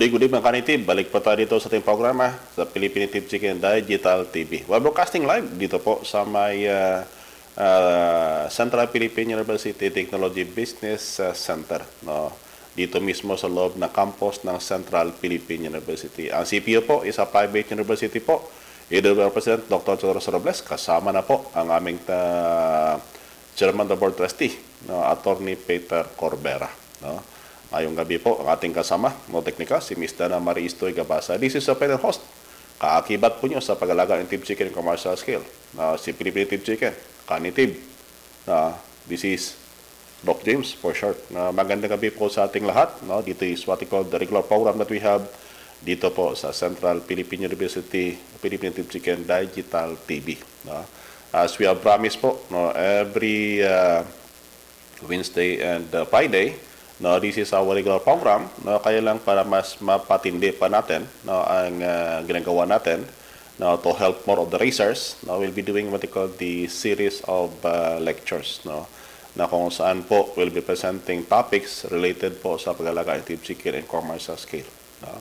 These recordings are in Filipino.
Good day mga kanitib. Balik po tayo dito sa ating programa sa Philippine Tip Chicken Digital TV. We're broadcasting live dito po sa may uh, uh, Central Philippine University Technology Business uh, Center. No? Dito mismo sa loob ng campus ng Central Philippine University. Ang CPU po is a private university po. Either President Dr. Choros Robles, kasama na po ang aming uh, Chairman of the Board Trustee, no, Attorney Peter Corbera. No? Ngayong gabi po, ang ating kasama, no teknika, si Ms. Dana Marie Istoy Gabasa. This is a panel host. Kaakibat po niyo sa pag-alaga ng Tib Chicken commercial scale. Uh, si Philippine Tib Chicken, Kanitib. Uh, this is Doc James for short. Uh, magandang gabi po sa ating lahat. No? Dito is what we call the regular program that we have dito po sa Central Philippine University Philippine Tib Chicken Digital TV. No? As we have promised po, no, every uh, Wednesday and uh, Friday, No, this is our regular program. No, kaya lang para mas mapatindi pa natin no, ang uh, ginagawa natin no, to help more of the racers. No, we'll be doing what we call the series of uh, lectures. No, na kung saan po we'll be presenting topics related po sa pag-alaga ng tip chicken and commercial scale. No?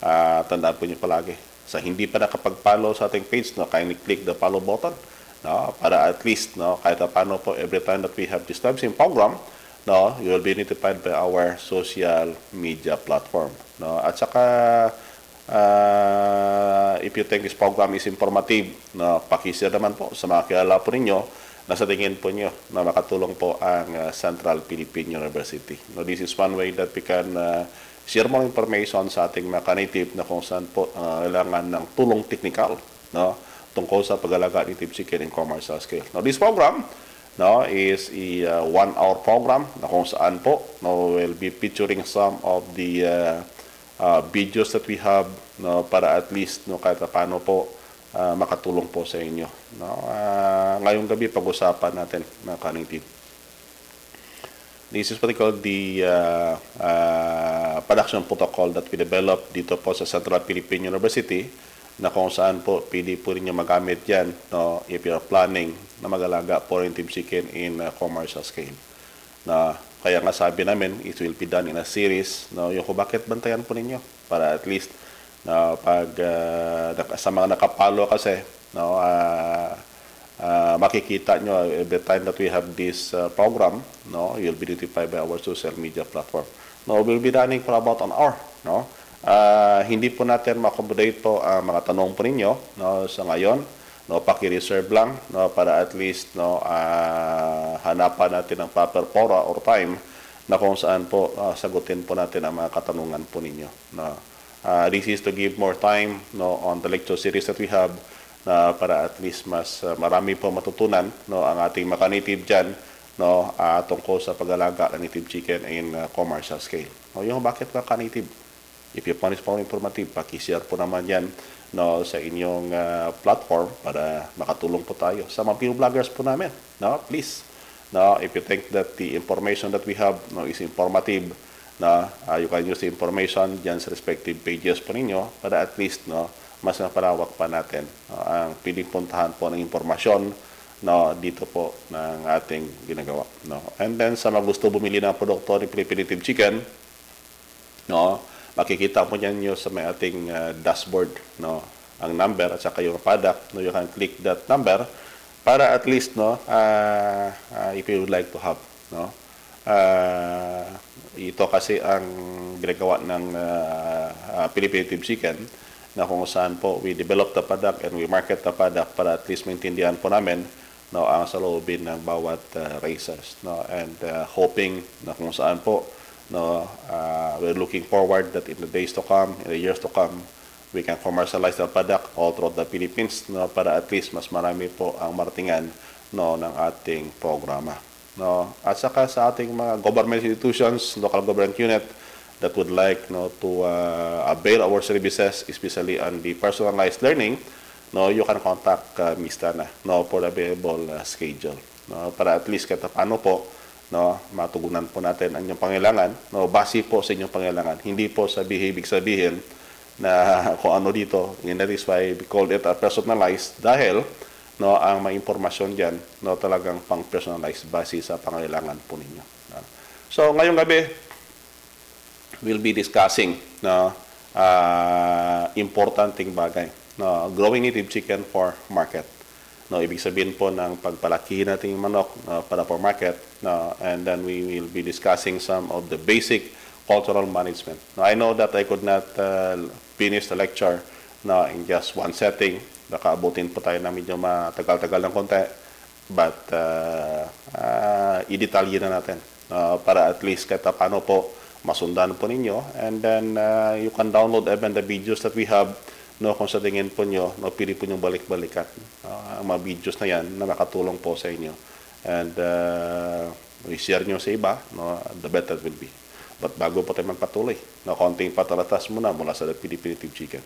Uh, tandaan po niyo palagi. Sa hindi pa nakapag-follow sa ating page, no, kindly click the follow button no, para at least no, kahit paano po every time that we have this types in program, no, you will be notified by our social media platform. No? At saka, uh, if you think this program is informative, no, pakishare naman po sa mga kilala po ninyo na sa tingin po nyo na makatulong po ang uh, Central Philippine University. No, this is one way that we can uh, share more information sa ating mga native na kung saan po uh, kailangan ng tulong technical no, tungkol sa pag-alaga ni Chicken in commercial scale. Now, this program no, is a uh, one-hour program na kung saan po no, will be featuring some of the uh, uh, videos that we have no, para at least no, kahit paano po uh, makatulong po sa inyo. No? Uh, ngayong gabi pag-usapan natin mga kanitib. This is what we call the uh, uh, production protocol that we developed dito po sa Central Philippine University na kung saan po pwede po rin nyo magamit yan no, if you're planning na mag-alaga po rin team chicken in uh, commercial scale. Na, kaya nga sabi namin, it will be done in a series. No, yung kung bakit bantayan po ninyo para at least na pag uh, sa mga nakapalo kasi no, uh, uh, makikita nyo every time that we have this uh, program, no, you'll be notified by our social media platform. No, we'll be running for about an hour. No? Uh, hindi po natin ma-accommodate po ang uh, mga tanong po ninyo no, sa ngayon. No, paki-reserve lang no, para at least no, uh, hanapan natin ang proper fora or time na kung saan po uh, sagutin po natin ang mga katanungan po ninyo. No. Uh, this is to give more time no, on the lecture series that we have na para at least mas uh, marami po matutunan no, ang ating native dyan no, uh, tungkol sa pag-alaga ng native chicken in uh, commercial scale. No, yung bakit ka native If you find this more informative, pakishare po naman yan no, sa inyong uh, platform para makatulong po tayo. Sa mga vloggers po namin, no, please. No, if you think that the information that we have no, is informative, no, uh, you can use the information dyan sa respective pages po ninyo para at least no, mas napalawak pa natin no, ang piling puntahan po ng impormasyon no, dito po ng ating ginagawa. No. And then sa mga gusto bumili ng produkto ni Philippine Chicken, no, makikita mo niyan nyo sa may ating uh, dashboard no? Ang number at saka yung product no? You can click that number para at least no? Uh, uh, if you would like to have no? Uh, ito kasi ang ginagawa ng uh, uh, Philippine Team Chicken na kung saan po we develop the product and we market the product para at least maintindihan po namin no? Ang saloobin ng bawat uh, racers no? And uh, hoping na kung saan po No, uh, we're looking forward that in the days to come, in the years to come, we can commercialize the product all throughout the Philippines no, para at least mas marami po ang maratingan no, ng ating programa. No? At saka sa ating mga government institutions, local government unit that would like no, to uh, avail our services, especially on the personalized learning, no, you can contact uh, Ms. No, for available uh, schedule. No, para at least kahit paano po, no, matugunan po natin ang inyong pangailangan, no, base po sa inyong pangailangan. Hindi po sabihin, ibig sabihin na kung ano dito, and that is why we call it a personalized dahil no, ang may impormasyon diyan no, talagang pang personalized base sa pangailangan po ninyo. No. So, ngayong gabi, we'll be discussing no, uh, importanteng bagay. No, growing native chicken for market. No, ibig sabihin po ng pagpalaki natin yung manok no, para for market. No, and then we will be discussing some of the basic cultural management. No, I know that I could not uh, finish the lecture no, in just one setting. Baka abutin po tayo na medyo matagal-tagal ng konti. But uh, uh, i-detalye na natin uh, para at least kahit paano po masundan po ninyo. And then uh, you can download even the videos that we have no, kung sa tingin po nyo, no, pili po nyo balik-balikan uh, mga videos na yan na nakatulong po sa inyo. And uh, i-share nyo sa iba, no, the better it will be. But bago po tayo magpatuloy, no, konting patalatas muna mula sa The Pilipinative Chicken.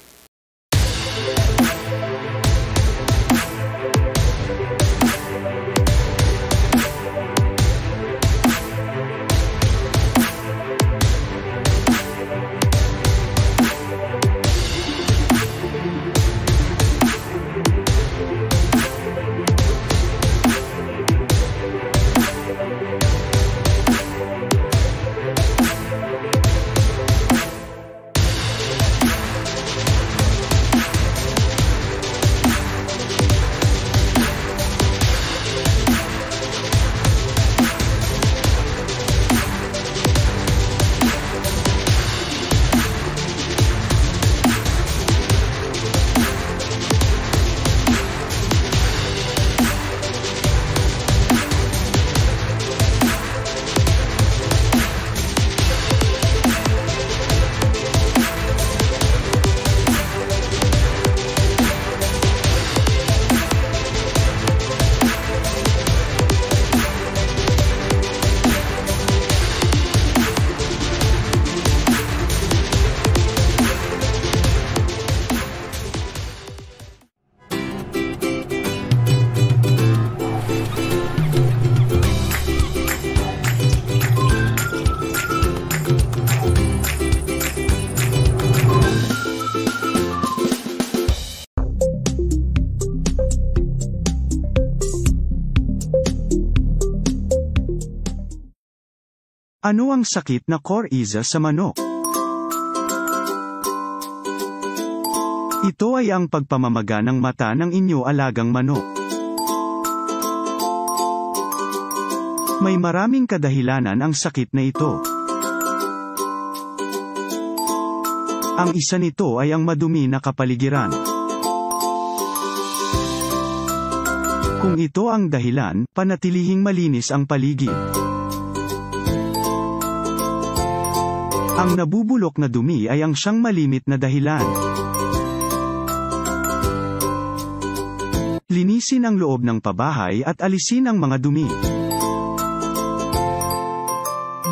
Ano ang sakit na coriza sa manok? Ito ay ang pagpamamaga ng mata ng inyo alagang manok. May maraming kadahilanan ang sakit na ito. Ang isa nito ay ang madumi na kapaligiran. Kung ito ang dahilan, panatilihing malinis ang paligid. Ang nabubulok na dumi ay ang siyang malimit na dahilan. Linisin ang loob ng pabahay at alisin ang mga dumi.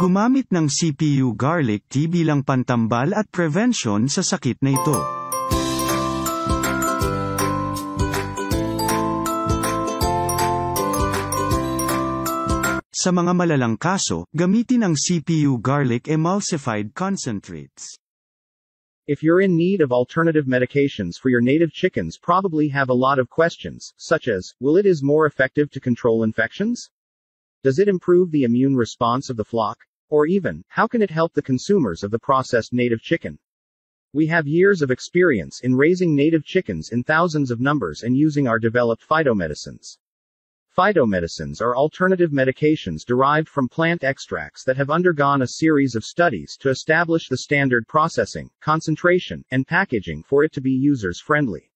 Gumamit ng CPU garlic tea bilang pantambal at prevention sa sakit na ito. Sa mga malalang kaso, gamitin ang CPU garlic emulsified concentrates. If you're in need of alternative medications for your native chickens probably have a lot of questions, such as, will it is more effective to control infections? Does it improve the immune response of the flock? Or even, how can it help the consumers of the processed native chicken? We have years of experience in raising native chickens in thousands of numbers and using our developed phytomedicines. Phytomedicines are alternative medications derived from plant extracts that have undergone a series of studies to establish the standard processing, concentration, and packaging for it to be users friendly.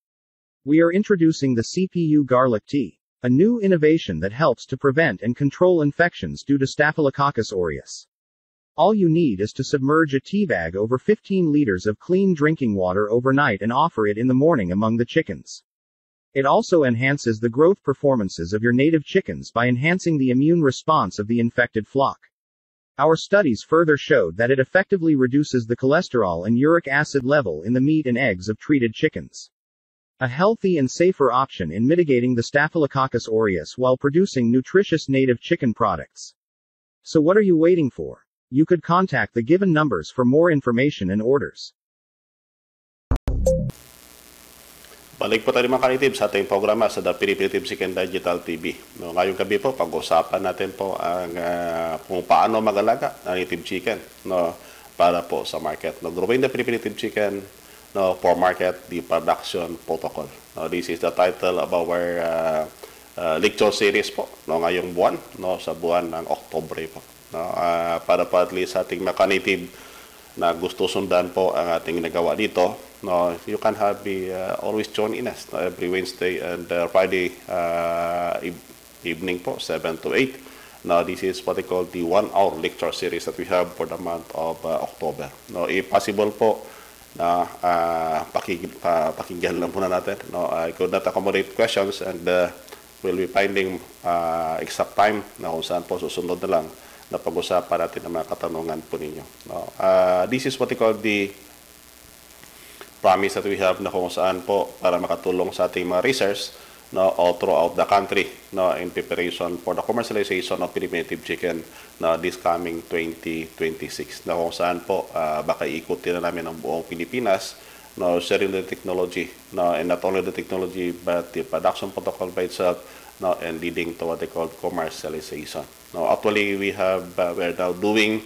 We are introducing the CPU garlic tea, a new innovation that helps to prevent and control infections due to Staphylococcus aureus. All you need is to submerge a tea bag over 15 liters of clean drinking water overnight and offer it in the morning among the chickens. It also enhances the growth performances of your native chickens by enhancing the immune response of the infected flock. Our studies further showed that it effectively reduces the cholesterol and uric acid level in the meat and eggs of treated chickens. A healthy and safer option in mitigating the Staphylococcus aureus while producing nutritious native chicken products. So what are you waiting for? You could contact the given numbers for more information and orders. Balik po tayo mga kanitib sa ating programa sa The Philippine Chicken Digital TV. No, ngayong gabi po, pag-usapan natin po ang uh, kung paano mag-alaga ng native chicken. No, para po sa market. No, growing the Philippine chicken no, for market, the production protocol. No, this is the title of our uh, uh, lecture series po no, ngayong buwan, no, sa buwan ng Oktobre po. No, uh, para po at least ating mga-native na gusto sundan po ang ating nagawa dito, no, you can have be uh, always join in us no, every Wednesday and uh, Friday uh, evening po, 7 to 8. Now, this is what they call the one-hour lecture series that we have for the month of uh, October. No, if possible po, na uh, pakig, pa, pakinggan lang muna natin. No, I could not accommodate questions and uh, we'll be finding uh, exact time na kung saan po susunod na lang na pag-usapan natin ang mga katanungan po ninyo. No, uh, this is what they call the promise that we have na kung saan po para makatulong sa ating mga research no, all throughout the country no, in preparation for the commercialization of Philippine chicken na this coming 2026 na kung saan po uh, baka ikutin na namin ang buong Pilipinas no, sharing the technology no, and not only the technology but the production protocol by itself no, and leading to what they call commercialization. No, actually, we have uh, we're now doing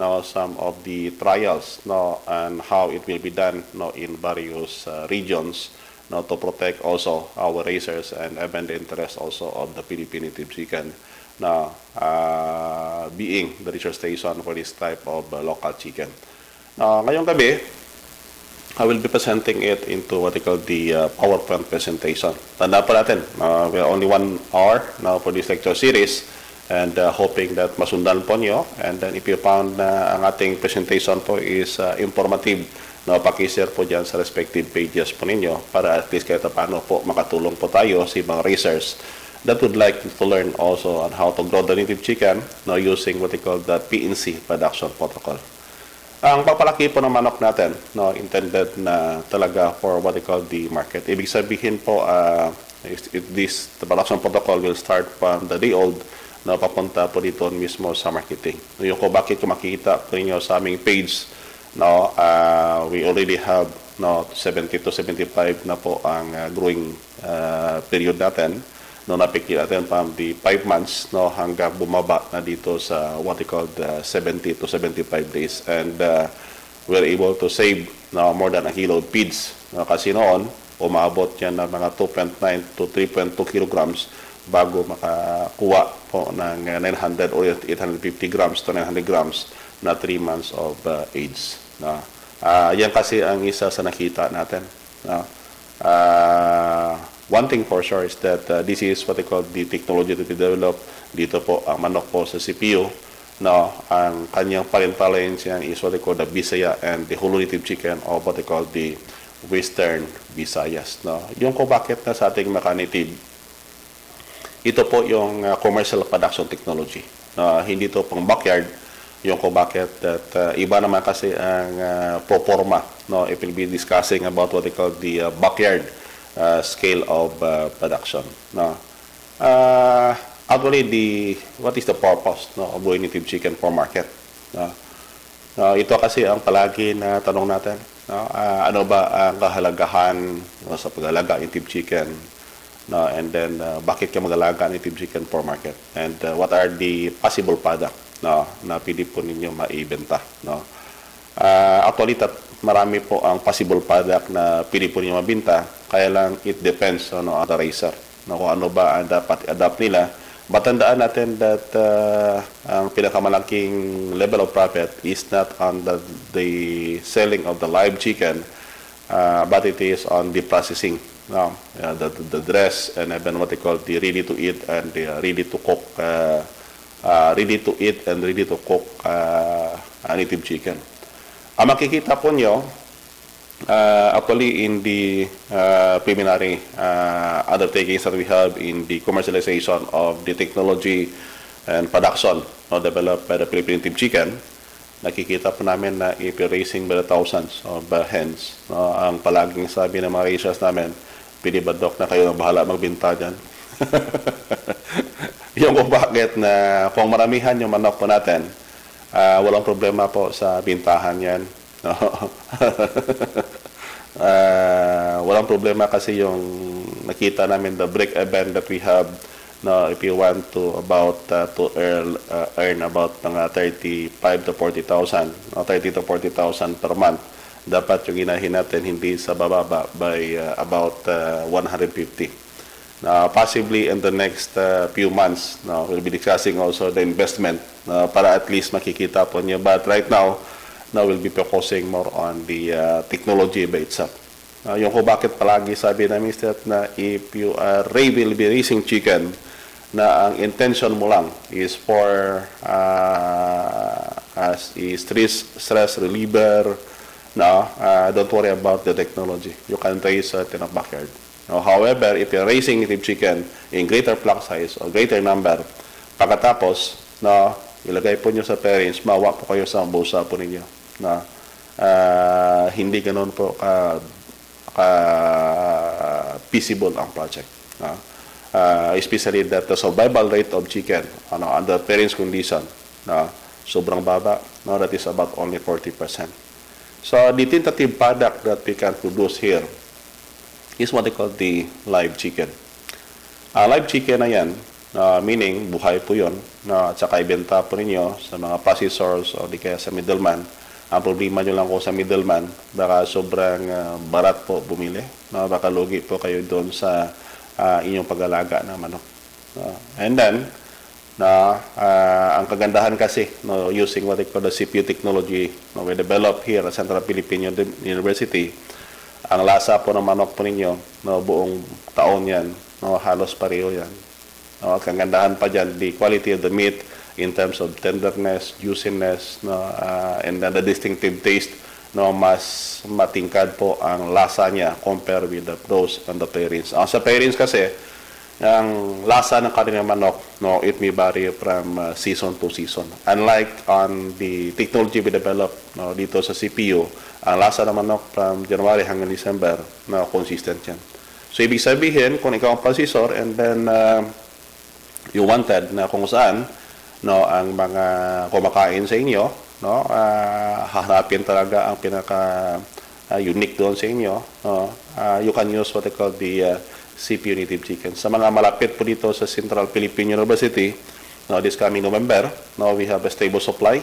now some of the trials now and how it will be done now in various uh, regions now to protect also our racers and even the interest also of the Philippine native chicken now uh, being the research station for this type of uh, local chicken. Now, ngayong gabi, I will be presenting it into what they call the uh, PowerPoint presentation. Tanda pa natin, uh, we are only one hour now for this lecture series and uh, hoping that masundan po nyo. And then if you found na ang ating presentation po is uh, informative, no, pakishare po dyan sa respective pages po ninyo para at least kahit paano po makatulong po tayo sa mga racers that would like to learn also on how to grow the native chicken no, using what they call the PNC production protocol. Ang papalaki po ng manok natin, no, intended na talaga for what they call the market. Ibig sabihin po, uh, this the production protocol will start from the day old na papunta po dito mismo sa marketing. Yung ko bakit kung makikita po ninyo sa aming page, no, uh, we already have no, 70 to 75 na po ang uh, growing uh, period natin no napikit natin from the 5 months no hanggang bumaba na dito sa what we call the 70 to 75 days. And uh, we're able to save no more than a kilo of feeds no, kasi noon umabot yan ng mga 2.9 to 3.2 kilograms bago makakuha po ng uh, 900 or 850 grams to 900 grams na 3 months of uh, age no. Ah, yan kasi ang isa sa nakita natin no. Uh, one thing for sure is that uh, this is what they call the technology that we develop. Dito po, ang manok po sa CPU. No, ang kanyang parental lines yan is what they call the Bisaya and the whole native chicken or what they call the Western Visayas. No, yung kung bakit na sa ating maka-native, ito po yung uh, commercial production technology. No, hindi to pang backyard, yung kung bakit that uh, iba naman kasi ang uh, proforma no? If we'll be discussing about what they call the uh, backyard uh, scale of uh, production no? Uh, actually the what is the purpose no of growing native chicken for market no? No ito kasi ang palagi na tanong natin no? Ah, ano ba ang kahalagahan no, sa pag-alaga ng native chicken no and then uh, bakit ka mag-alaga ng native chicken for market? And uh, what are the possible product no na pwede po ninyo maibenta no? Ah, actually tat, marami po ang possible product na pwede po ninyo mabenta kaya lang it depends on the racer no? Kung ano ba ang dapat i-adapt nila. Batandaan natin that uh, ang pinakamalaking level of profit is not on the, the selling of the live chicken, uh, but it is on the processing. No, uh, the, the dress and even what they call the ready to eat and the ready to cook, uh, uh, ready to eat and ready to cook uh, native chicken. Ang makikita po nyo, uh, actually in the uh, preliminary uh, undertakings that we have in the commercialization of the technology and production no, developed by the Philippine Native Chicken, nakikita po namin na if raising by the thousands of uh, hens, no, ang palaging sabi ng mga racers namin, doc na kayo na bahala magbinta dyan? yung kung bakit na kung maramihan yung manok po natin, ah, walang problema po sa bintahan yan. No? Ah, walang problema kasi yung nakita namin the break event that we have no, if you want to about uh, to earn, uh, earn about mga 35 to 40,000, no, 30 to 40,000 per month, dapat yung inahin natin hindi sa bababa by uh, about uh, 150. Now, possibly in the next uh, few months, no, we'll be discussing also the investment uh, para at least makikita po niyo. But right now, now we'll be focusing more on the uh, technology by itself. Uh, yung ko bakit palagi sabi namin Mr. na if you are Ray will be raising chicken, na ang intention mo lang is for uh, as a stress, stress reliever, no, uh, don't worry about the technology. You can raise it in a backyard. No, however, if you're raising native chicken in greater flock size or greater number, pagkatapos, no, ilagay po nyo sa parents, mawa po kayo sa busa po ninyo. Na, uh, hindi ganun po ka, ka feasible ang project. No? Uh, especially that the survival rate of chicken ano, under parents condition no, sobrang baba. No, that is about only 40%. So the tentative product that we can produce here is what they call the live chicken. Uh, live chicken na yan, uh, meaning buhay po yun, na at saka ibenta po ninyo sa mga processors o di kaya sa middleman. Ang problema nyo lang ko sa middleman, baka sobrang uh, barat po bumili. No? Baka lugi po kayo doon sa uh, inyong pag-alaga ng manok. No? And then, na uh, ang kagandahan kasi no, using what they call the CPU technology no, we develop here at Central Philippine University ang lasa po ng manok po ninyo no, buong taon yan no, halos pareho yan no, at kagandahan pa dyan the quality of the meat in terms of tenderness, juiciness no, uh, and then the distinctive taste no, mas matingkad po ang lasa niya compared with the pros and the parents. Ang sa parents kasi, ang lasa ng kanilang manok, no, it may vary from uh, season to season. Unlike on the technology we developed no, dito sa CPU, ang lasa ng manok from January hanggang December, no, consistent yan. So, ibig sabihin, kung ikaw ang processor and then uh, you wanted na kung saan no, ang mga kumakain sa inyo, no, uh, hahanapin talaga ang pinaka uh, unique doon sa inyo, no, uh, you can use what they call the uh, CPU native chicken. Sa mga malapit po dito sa Central Philippine University, no, this coming November, no, we have a stable supply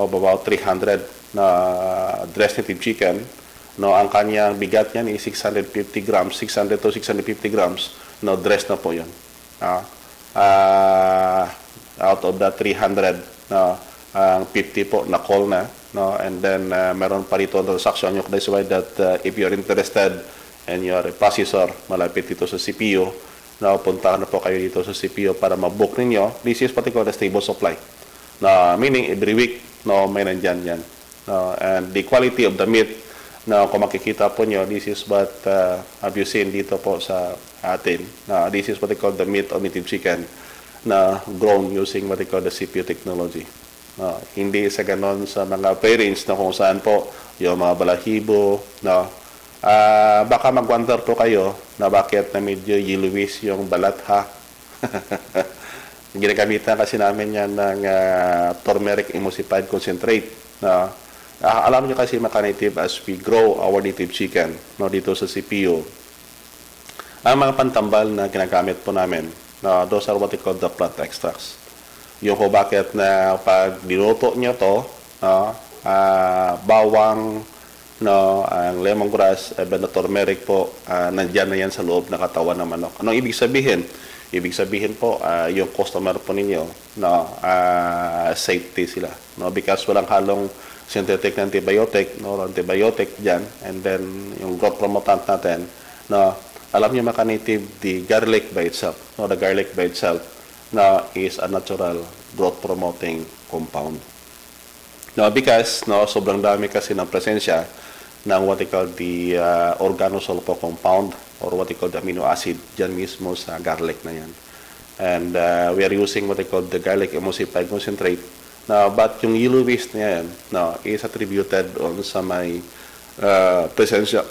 of about 300 na dressed native chicken. No, ang kanyang bigat niyan is 650 grams, 600 to 650 grams. No, dressed na po 'yon. Uh, uh, out of the 300, no, ang 50 po na call na, no, and then uh, meron pa rito transaction. That's why that uh, if you're interested and you are a processor malapit dito sa CPU, na puntahan na po kayo dito sa CPU para ma-book ninyo. This is the stable supply. Na meaning every week no may nandyan yan. No, and the quality of the meat na kung makikita po nyo, this is what uh, have you seen dito po sa atin. Na this is what they call the meat of native chicken na grown using what they call the CPU technology. No, hindi sa ganon sa mga parents na kung saan po yung mga balahibo, no, uh, baka mag-wonder po kayo na bakit na medyo yellowish yung balat ha. Ginagamitan kasi namin yan ng uh, turmeric emulsified concentrate. Na, uh, alam nyo kasi mga native as we grow our native chicken no, dito sa CPU. Ang mga pantambal na ginagamit po namin, no, those are what we call the plant extracts. Yung po bakit na pag dinuto nyo to, no, uh, bawang, no, ang lemongrass, even the turmeric po, uh, nandyan na yan sa loob ng katawan ng manok. Anong ibig sabihin? Ibig sabihin po, uh, yung customer po ninyo, no, uh, safety sila. No, because walang halong synthetic na antibiotic, no, antibiotic dyan, and then yung growth promotant natin, no, alam niyo mga native, the garlic by itself, no, the garlic by itself, na is a natural growth promoting compound. No, because no, sobrang dami kasi ng presensya ng what they call the uh, organosulfur compound or what they call the amino acid dyan mismo sa garlic na yan. And uh, we are using what they call the garlic emulsified concentrate. Now, but yung yellowish na yan no, is attributed on sa may uh, presensya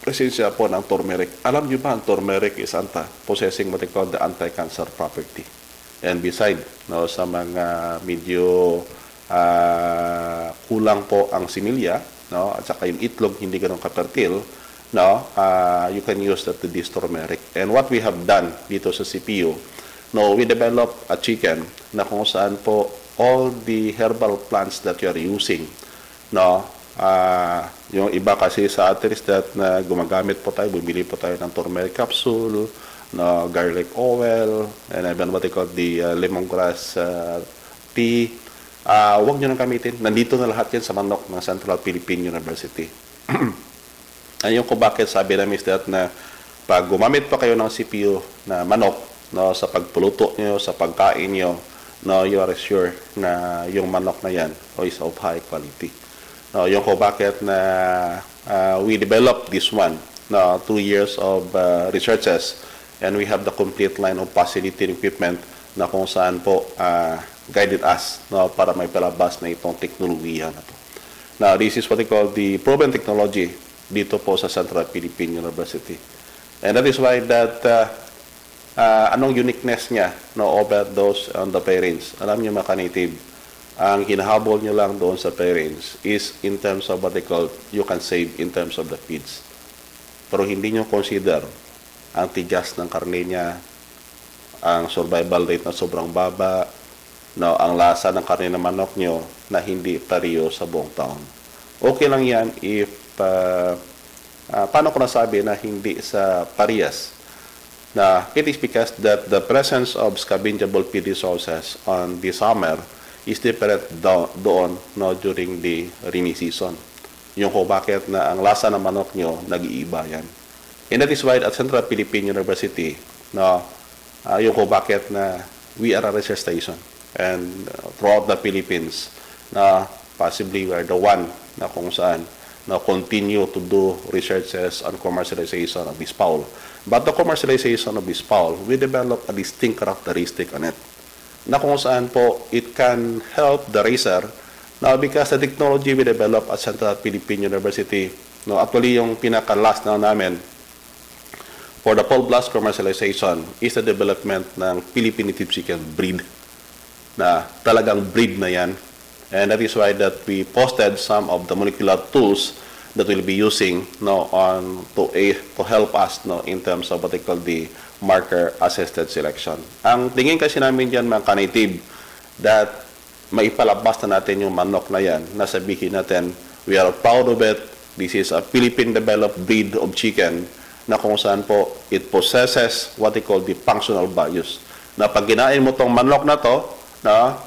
presensya po ng turmeric. Alam niyo ba ang turmeric is anta, possessing what they call the anti-cancer property. And beside, no, sa mga medyo uh, kulang po ang similya, no, at saka yung itlog hindi ganun kapertil, no, uh, you can use that to this turmeric. And what we have done dito sa CPU, no, we develop a chicken na kung saan po all the herbal plants that you are using, no, ah, yung iba kasi sa atin is that na gumagamit po tayo, bumili po tayo ng turmeric capsule, no, garlic oil, and even what they call the uh, lemongrass uh, tea. Ah, huwag nyo nang gamitin. Nandito na lahat yan sa manok ng Central Philippine University. Ayun ko bakit sabi namin is that na pag gumamit pa kayo ng CPU na manok no, sa pagpuluto nyo, sa pagkain nyo, no, you are sure na yung manok na yan oh, is of high quality. No, yung ko bakit na uh, we developed this one, no, two years of uh, researches and we have the complete line of facility equipment na kung saan po uh, guided us no, para may palabas na itong teknolohiya na to. Now, this is what they call the proven technology dito po sa Central Philippine University. And that is why that uh, uh, anong uniqueness niya no over those on the parents. Alam niyo mga native ang hinahabol niyo lang doon sa parents is in terms of what they call you can save in terms of the feeds. Pero hindi niyo consider ang tigas ng karne niya, ang survival rate na sobrang baba, no, ang lasa ng karne ng manok nyo na hindi pariyo sa buong taon. Okay lang yan if, uh, uh, paano ko nasabi na hindi sa parehas? Na it is because that the presence of scavengeable feed resources on the summer is different do- doon no, during the rainy season. Yung kung bakit na ang lasa ng manok nyo nag-iiba yan. And that is why at Central Philippine University, no, uh, yung kung bakit na we are a research station and throughout the Philippines na possibly we are the one na kung saan na continue to do researches on commercialization of fowl. But the commercialization of fowl, we develop a distinct characteristic on it na kung saan po it can help the racer now because the technology we develop at Central Philippine University no actually yung pinaka last na namin for the full blast commercialization is the development ng Philippine native chicken breed na talagang breed na yan. And that is why that we posted some of the molecular tools that we'll be using no on to a to help us no in terms of what they call the marker assisted selection. Ang tingin kasi namin diyan mga native that maipalabas na natin yung manok na yan. Na sabihin natin we are proud of it. This is a Philippine developed breed of chicken na kung saan po it possesses what they call the functional values. Na pag ginain mo tong manok na to na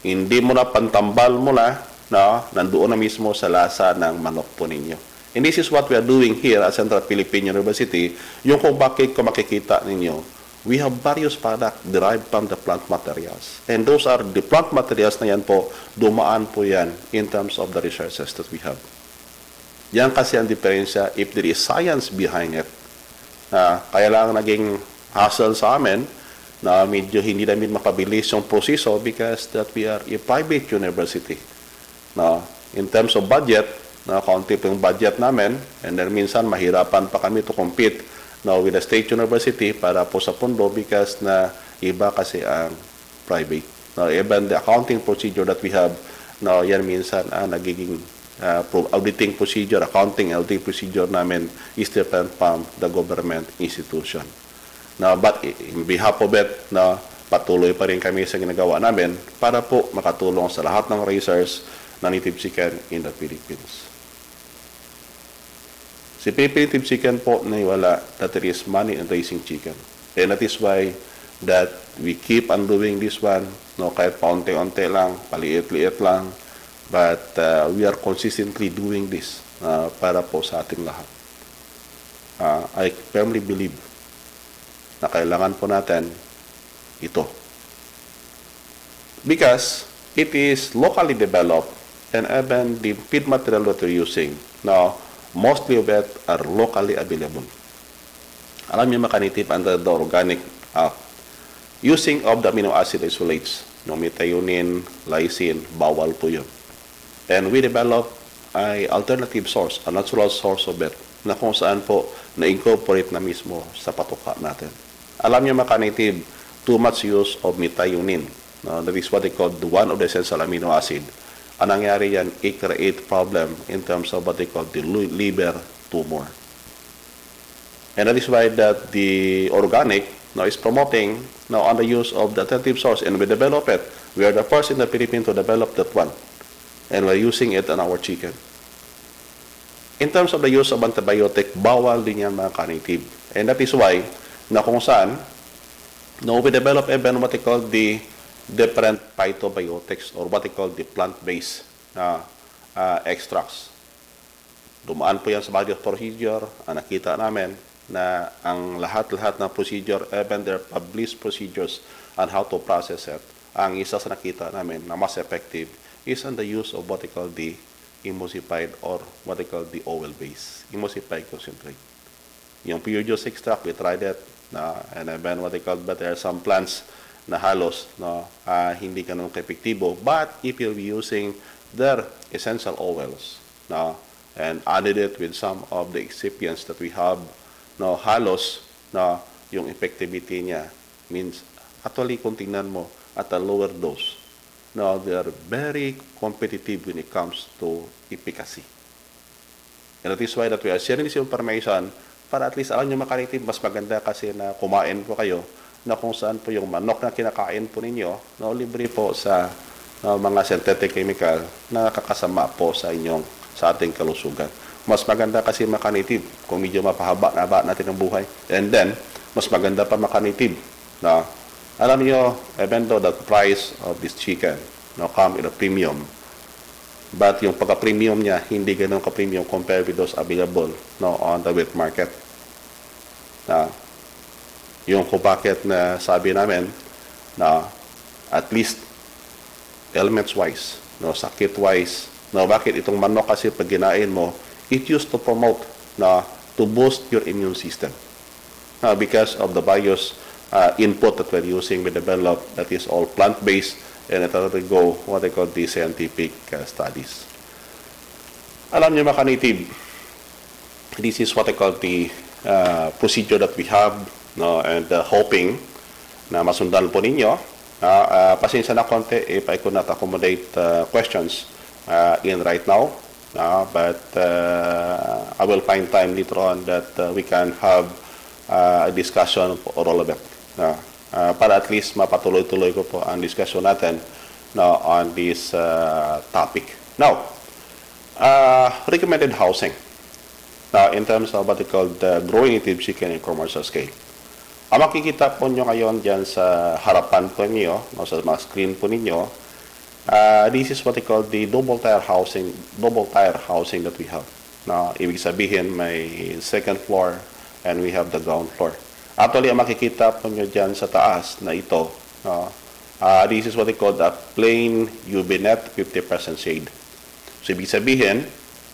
hindi mo na pantambal mo na na nandoon na mismo sa lasa ng manok po ninyo. And this is what we are doing here at Central Philippine University. Yung kung bakit ko makikita ninyo, we have various products derived from the plant materials. And those are the plant materials na yan po, dumaan po yan in terms of the researches that we have. Yan kasi ang diferensya if there is science behind it. na kaya lang naging hassle sa amin na medyo hindi namin mapabilis yung proseso because that we are a private university. No, in terms of budget, na kaunti po yung budget namin and then minsan mahirapan pa kami to compete no, with the state university para po sa pundo because na iba kasi ang private. No, even the accounting procedure that we have, no, yan minsan ah, nagiging uh, auditing procedure, accounting auditing procedure namin is different from the government institution. No, but in behalf of it, no, patuloy pa rin kami sa ginagawa namin para po makatulong sa lahat ng racers na native chicken in the Philippines. Si Philippine native chicken po naiwala that there is money in raising chicken. And that is why that we keep on doing this one, no, kahit paunti-unti lang, paliit-liit lang, but uh, we are consistently doing this uh, para po sa ating lahat. Uh, I firmly believe na kailangan po natin ito. Because it is locally developed and even the feed material that we're using now, mostly of it are locally available. Alam niyo makanitive under the Organic Act, using of the amino acid isolates, no, methionine, lysine, bawal po yun. And we develop a alternative source, a natural source of it, na kung saan po na-incorporate na mismo sa patuka natin. Alam niyo makanitive, too much use of methionine. No, that is what they call the one of the essential amino acid. Ang nangyari yan, it create problem in terms of what they call the liver tumor. And that is why that the organic no, is promoting no, on the use of the alternative source, and we develop it. We are the first in the Philippines to develop that one, and we're using it on our chicken. In terms of the use of antibiotic, bawal din yan mga ka-native. And that is why, na kung saan, no, we develop even what they call the different phytobiotics or what they call the plant-based uh, uh, extracts. Dumaan po yan sa various procedure. Ang nakita namin na ang lahat-lahat ng procedure, even their published procedures on how to process it, ang isa sa nakita namin na mas effective is on the use of what they call the emulsified or what they call the oil base, emulsified concentrate. Yung pure juice extract, we tried it, na, and then what they call, but there are some plants na halos no, ah, hindi ganun ka-epektibo. But if you'll be using their essential oils, no, and added it with some of the excipients that we have, no, halos na yung effectivity niya means actually kung tingnan mo at a lower dose, no, they are very competitive when it comes to efficacy. And that is why that we are sharing this information para at least alam nyo makalitive, mas maganda kasi na kumain po kayo na kung saan po yung manok na kinakain po ninyo, no, libre po sa no, mga synthetic chemical na kakasama po sa inyong sa ating kalusugan. Mas maganda kasi makanitive kung medyo mapahaba na ba natin ang buhay. And then, mas maganda pa makanitive na alam niyo, even though the price of this chicken no, come in a premium, but yung pagka-premium niya, hindi ganun ka-premium compared with those available no, on the wet market. Na, yung kung bakit na sabi namin na at least elements-wise, no, sakit-wise, no, bakit itong manok kasi pag ginain mo, it used to promote na to boost your immune system. Now, because of the various uh, input that we're using, we develop that is all plant-based and it will go what they call the scientific uh, studies. Alam niyo mga native, this is what I call the uh, procedure that we have no, and uh, hoping na masundan po ninyo. Uh, uh, pasensya na konti if I could not accommodate uh, questions uh, in right now. Uh, but uh, I will find time later on that uh, we can have uh, a discussion for all of it. Uh, uh, para at least mapatuloy-tuloy ko po ang discussion natin no, on this uh, topic. Now, uh, recommended housing. Now, in terms of what they call the growing native chicken in commercial scale. Ang makikita po nyo ngayon dyan sa harapan po ninyo, no, sa mga screen po ninyo, uh, this is what they call the double tier housing, double tier housing that we have. Na ibig sabihin may second floor and we have the ground floor. Actually, ang makikita po nyo dyan sa taas na ito, no, uh, this is what they call the plain UV net 50% shade. So, ibig sabihin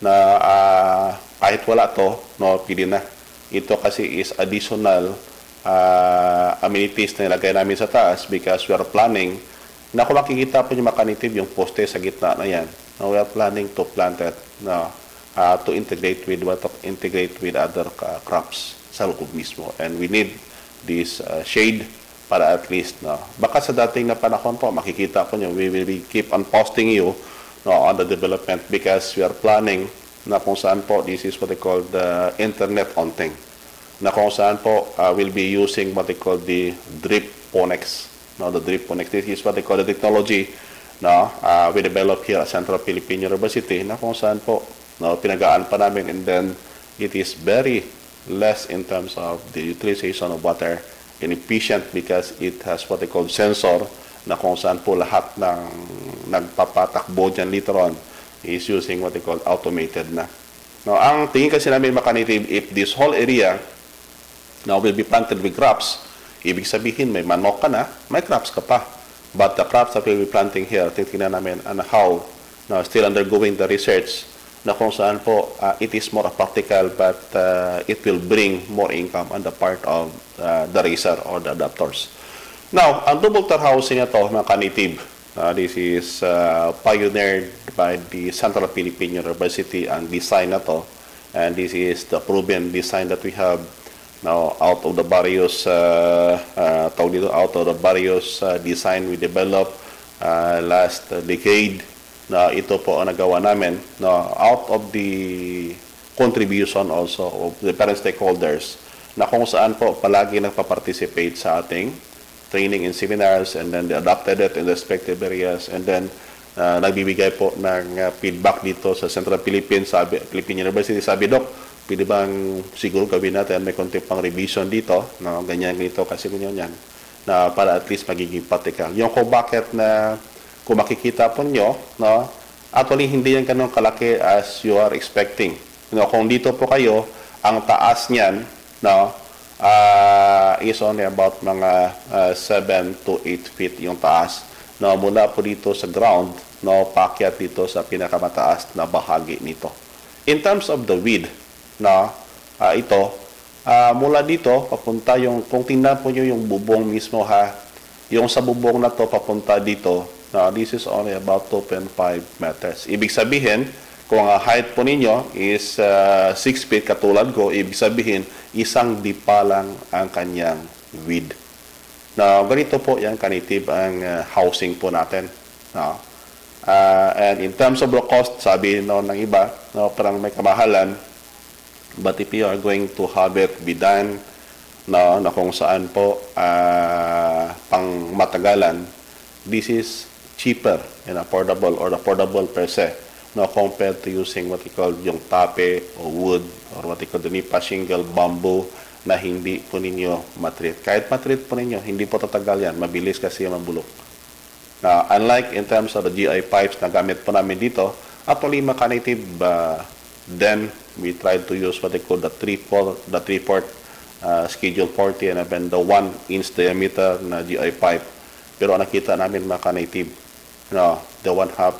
na uh, kahit wala to, no, pili na. Ito kasi is additional uh, amenities na nilagay namin sa taas because we are planning na kung makikita po yung makanitive yung poste sa gitna na yan. No, we are planning to plant it no, uh, to integrate with what integrate with other uh, crops sa loob mismo. And we need this uh, shade para at least no, baka sa dating na panahon po makikita po nyo we will keep on posting you no, on the development because we are planning na kung saan po this is what they call the internet on thing na kung saan po uh, we'll be using what they call the drip phonics no the drip phonics this is what they call the technology no uh, we develop here at Central Philippine University na kung saan po no pinagaan pa namin and then it is very less in terms of the utilization of water and efficient because it has what they call sensor na kung saan po lahat ng nagpapatakbo dyan later on is using what they call automated na. Now, ang tingin kasi namin makanitive, if this whole area now will be planted with crops, ibig sabihin may manok ka na, may crops ka pa. But the crops that we'll be planting here, titingnan namin on how, now still undergoing the research, na kung saan po uh, it is more practical but uh, it will bring more income on the part of uh, the raiser or the adapters. Now, ang double tier housing na to, mga kanitib, uh, this is uh, pioneered by the Central Philippine University ang design na to. And this is the proven design that we have now out of the various uh, uh, out of the various uh, design we developed uh, last decade na ito po ang nagawa namin na out of the contribution also of the parent stakeholders na kung saan po palagi nagpa-participate sa ating training and seminars and then they adopted it in respective areas and then uh, nagbibigay po ng uh, feedback dito sa Central Philippines, sabi, Philippine University. Sabi, Dok, pwede bang siguro gawin natin may konti pang revision dito, no, ganyan, ganito, kasi ganyan yan, na para at least magiging practical. Yung kung bakit na kung makikita po nyo, no, actually hindi yan ganun kalaki as you are expecting. You know, kung dito po kayo, ang taas niyan, no, uh, is only about mga uh, 7 to 8 feet yung taas. No, mula po dito sa ground, no, pakyat dito sa pinakamataas na bahagi nito. In terms of the width, no, uh, ito, uh, mula dito, papunta yung, kung tingnan po nyo yung bubong mismo ha, yung sa bubong na to papunta dito, Now, this is only about 2.5 meters. Ibig sabihin, kung ang height po ninyo is uh, 6 feet katulad ko, ibig sabihin, isang dipa lang ang kanyang width. Now, ganito po yan kanitib ang uh, housing po natin. No? Uh, and in terms of the cost, sabi no, ng iba, no, parang may kamahalan, but if you are going to have it be done, no, na kung saan po uh, pang matagalan, this is cheaper and affordable or affordable per se no, compared to using what we call yung tape o wood or what we call the nipa shingle bamboo na hindi po ninyo matreat. Kahit matreat po ninyo, hindi po tatagal yan. Mabilis kasi mabulok. Now, unlike in terms of the GI pipes na gamit po namin dito, actually mechanitive uh, then we tried to use what they call the 3-port the 3-port uh, schedule 40 and even the 1 inch diameter na GI pipe. Pero nakita namin mechanitive no, the one half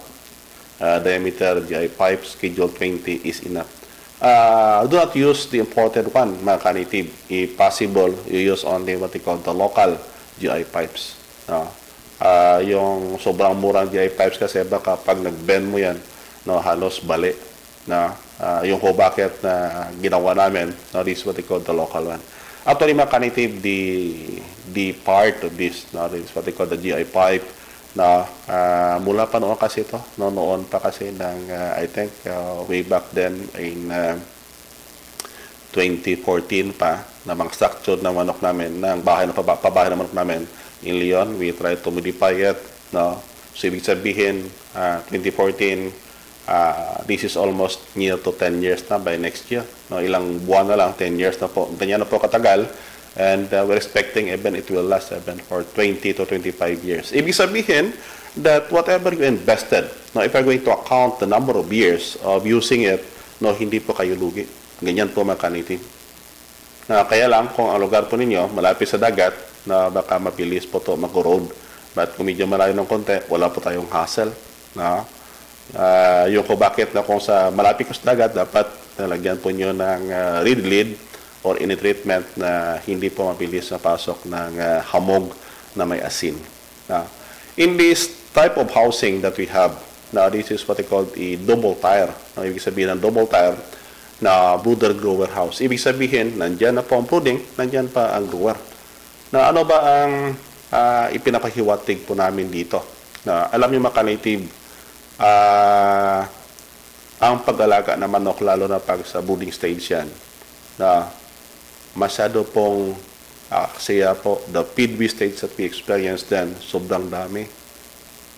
uh, diameter GI pipe schedule 20 is enough. Uh, do not use the imported one, mga kanitib. If possible, you use only what they call the local GI pipes. No? Uh, yung sobrang murang GI pipes kasi baka pag nag-bend mo yan, no, halos bali. Na, uh, yung ko bakit na ginawa namin, no, this is what they call the local one. Actually, mga kanitib, the, the part of this, no, this is what they call the GI pipe, na uh, mula pa noon kasi ito, no, noon pa kasi ng, uh, I think, uh, way back then in uh, 2014 pa, na mga structure ng manok namin, ng bahay na pabahay ng manok namin in Leon. We tried to modify it. No? So, ibig sabihin, uh, 2014, uh, this is almost near to 10 years na by next year. No? Ilang buwan na lang, 10 years na po. Ganyan na po katagal and uh, we're expecting even it will last even for 20 to 25 years. Ibig sabihin that whatever you invested, no, if you're going to account the number of years of using it, no, hindi po kayo lugi. Ganyan po mga. Na kaya lang kung ang lugar po ninyo malapit sa dagat, na baka mabilis po to mag-road. But kung medyo malayo ng konti, wala po tayong hassle. Na, uh, yung ko bakit na kung sa malapit sa dagat, dapat nalagyan po nyo ng uh, reed lead or any treatment na hindi po mabilis na pasok ng uh, hamog na may asin. Now, in this type of housing that we have, now this is what they call a double tire. Now, ibig sabihin ng double tire na brooder grower house. Ibig sabihin, nandyan na po ang brooding, nandyan pa ang grower. Na ano ba ang uh, ipinapahiwatig po namin dito? Na alam niyo mga native uh, ang pag-alaga ng manok, lalo na pag sa brooding stage yan, na masyado pong uh, siya po, the feed wastage that we experienced then, sobrang dami.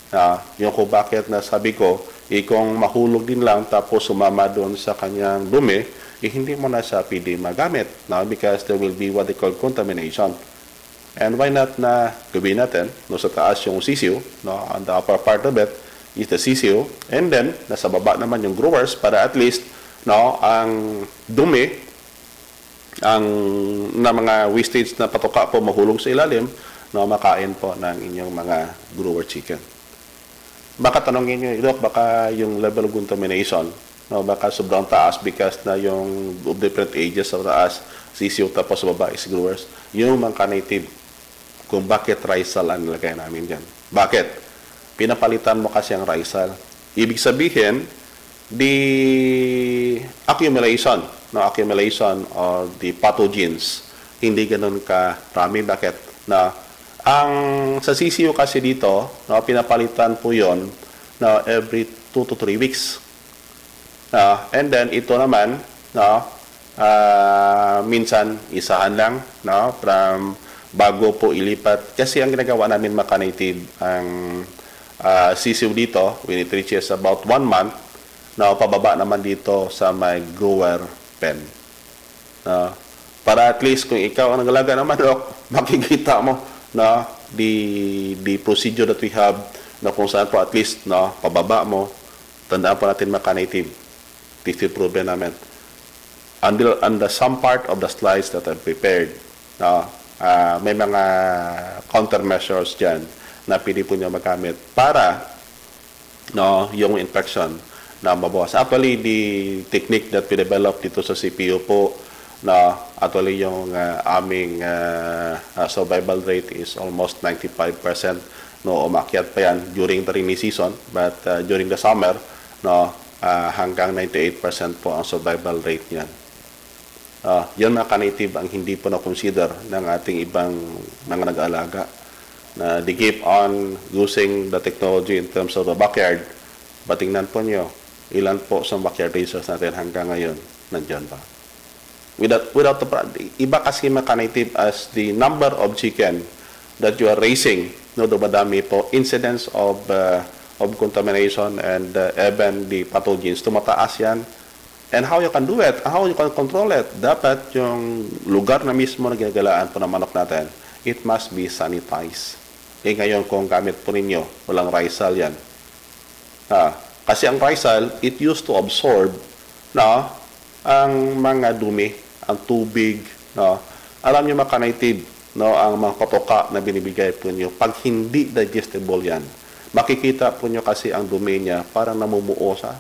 Uh, yung ko bakit na sabi ko, eh, kung mahulog din lang tapos sumama doon sa kanyang dumi, eh, hindi mo na sa PD magamit no? because there will be what they call contamination. And why not na gawin natin no, sa taas yung sisiw, no, on the upper part of it is the sisiw, and then nasa baba naman yung growers para at least no, ang dumi ang na mga wastage na patoka po mahulog sa ilalim na makain po ng inyong mga grower chicken. Baka tanongin nyo, Dok, baka yung level of contamination, no, baka sobrang taas because na yung different ages sa taas, sisiyo tapos baba is growers. Yung mga native, kung bakit risal ang nilagay namin dyan. Bakit? Pinapalitan mo kasi ang risal. Ibig sabihin, the accumulation no accumulation of the pathogens. Hindi ganoon ka rami. Bakit? Na ang sa CCU kasi dito no pinapalitan po yon na every 2 to 3 weeks. Na and then ito naman na ah, minsan isahan lang no from bago po ilipat. Kasi ang ginagawa namin maka-native ang ah, sisiw dito when it reaches about one month na pababa naman dito sa may grower pen no? para at least kung ikaw ang nagalaga ng manok makikita mo na the the procedure that we have na kung saan po at least no pababa mo tandaan po natin maka-native tistiproven namin under under some part of the slides that I've prepared, no, ah, may mga countermeasures diyan na pwede po niyo magamit para no, yung infection na mabawas. Actually, the technique that we developed dito sa CPU po na actually yung ah, aming ah, ah, survival rate is almost 95% no umakyat pa yan during the rainy season but ah, during the summer no ah, hanggang 98% po ang survival rate niyan. Ah, yan mga ka-native ang hindi po na-consider ng ating ibang mga nag-aalaga na they keep on using the technology in terms of the backyard. Batingnan po nyo, ilan po sa backyard racers natin hanggang ngayon nandyan ba? Without, without the, iba kasi mga ka-native as the number of chicken that you are raising, no, dumadami po, incidence of uh, of contamination and uh, even the pathogens, tumataas yan And how you can do it, how you can control it, dapat yung lugar na mismo na ginagalaan po ng manok natin, it must be sanitized. Eh ngayon kung gamit po ninyo, walang risal yan. Ah, kasi ang risal, it used to absorb na ang mga dumi, ang tubig, no. Alam niyo mga native, no, ang mga kotoka na binibigay po niyo, pag hindi digestible yan, makikita po niyo kasi ang dumi niya parang namumuo sa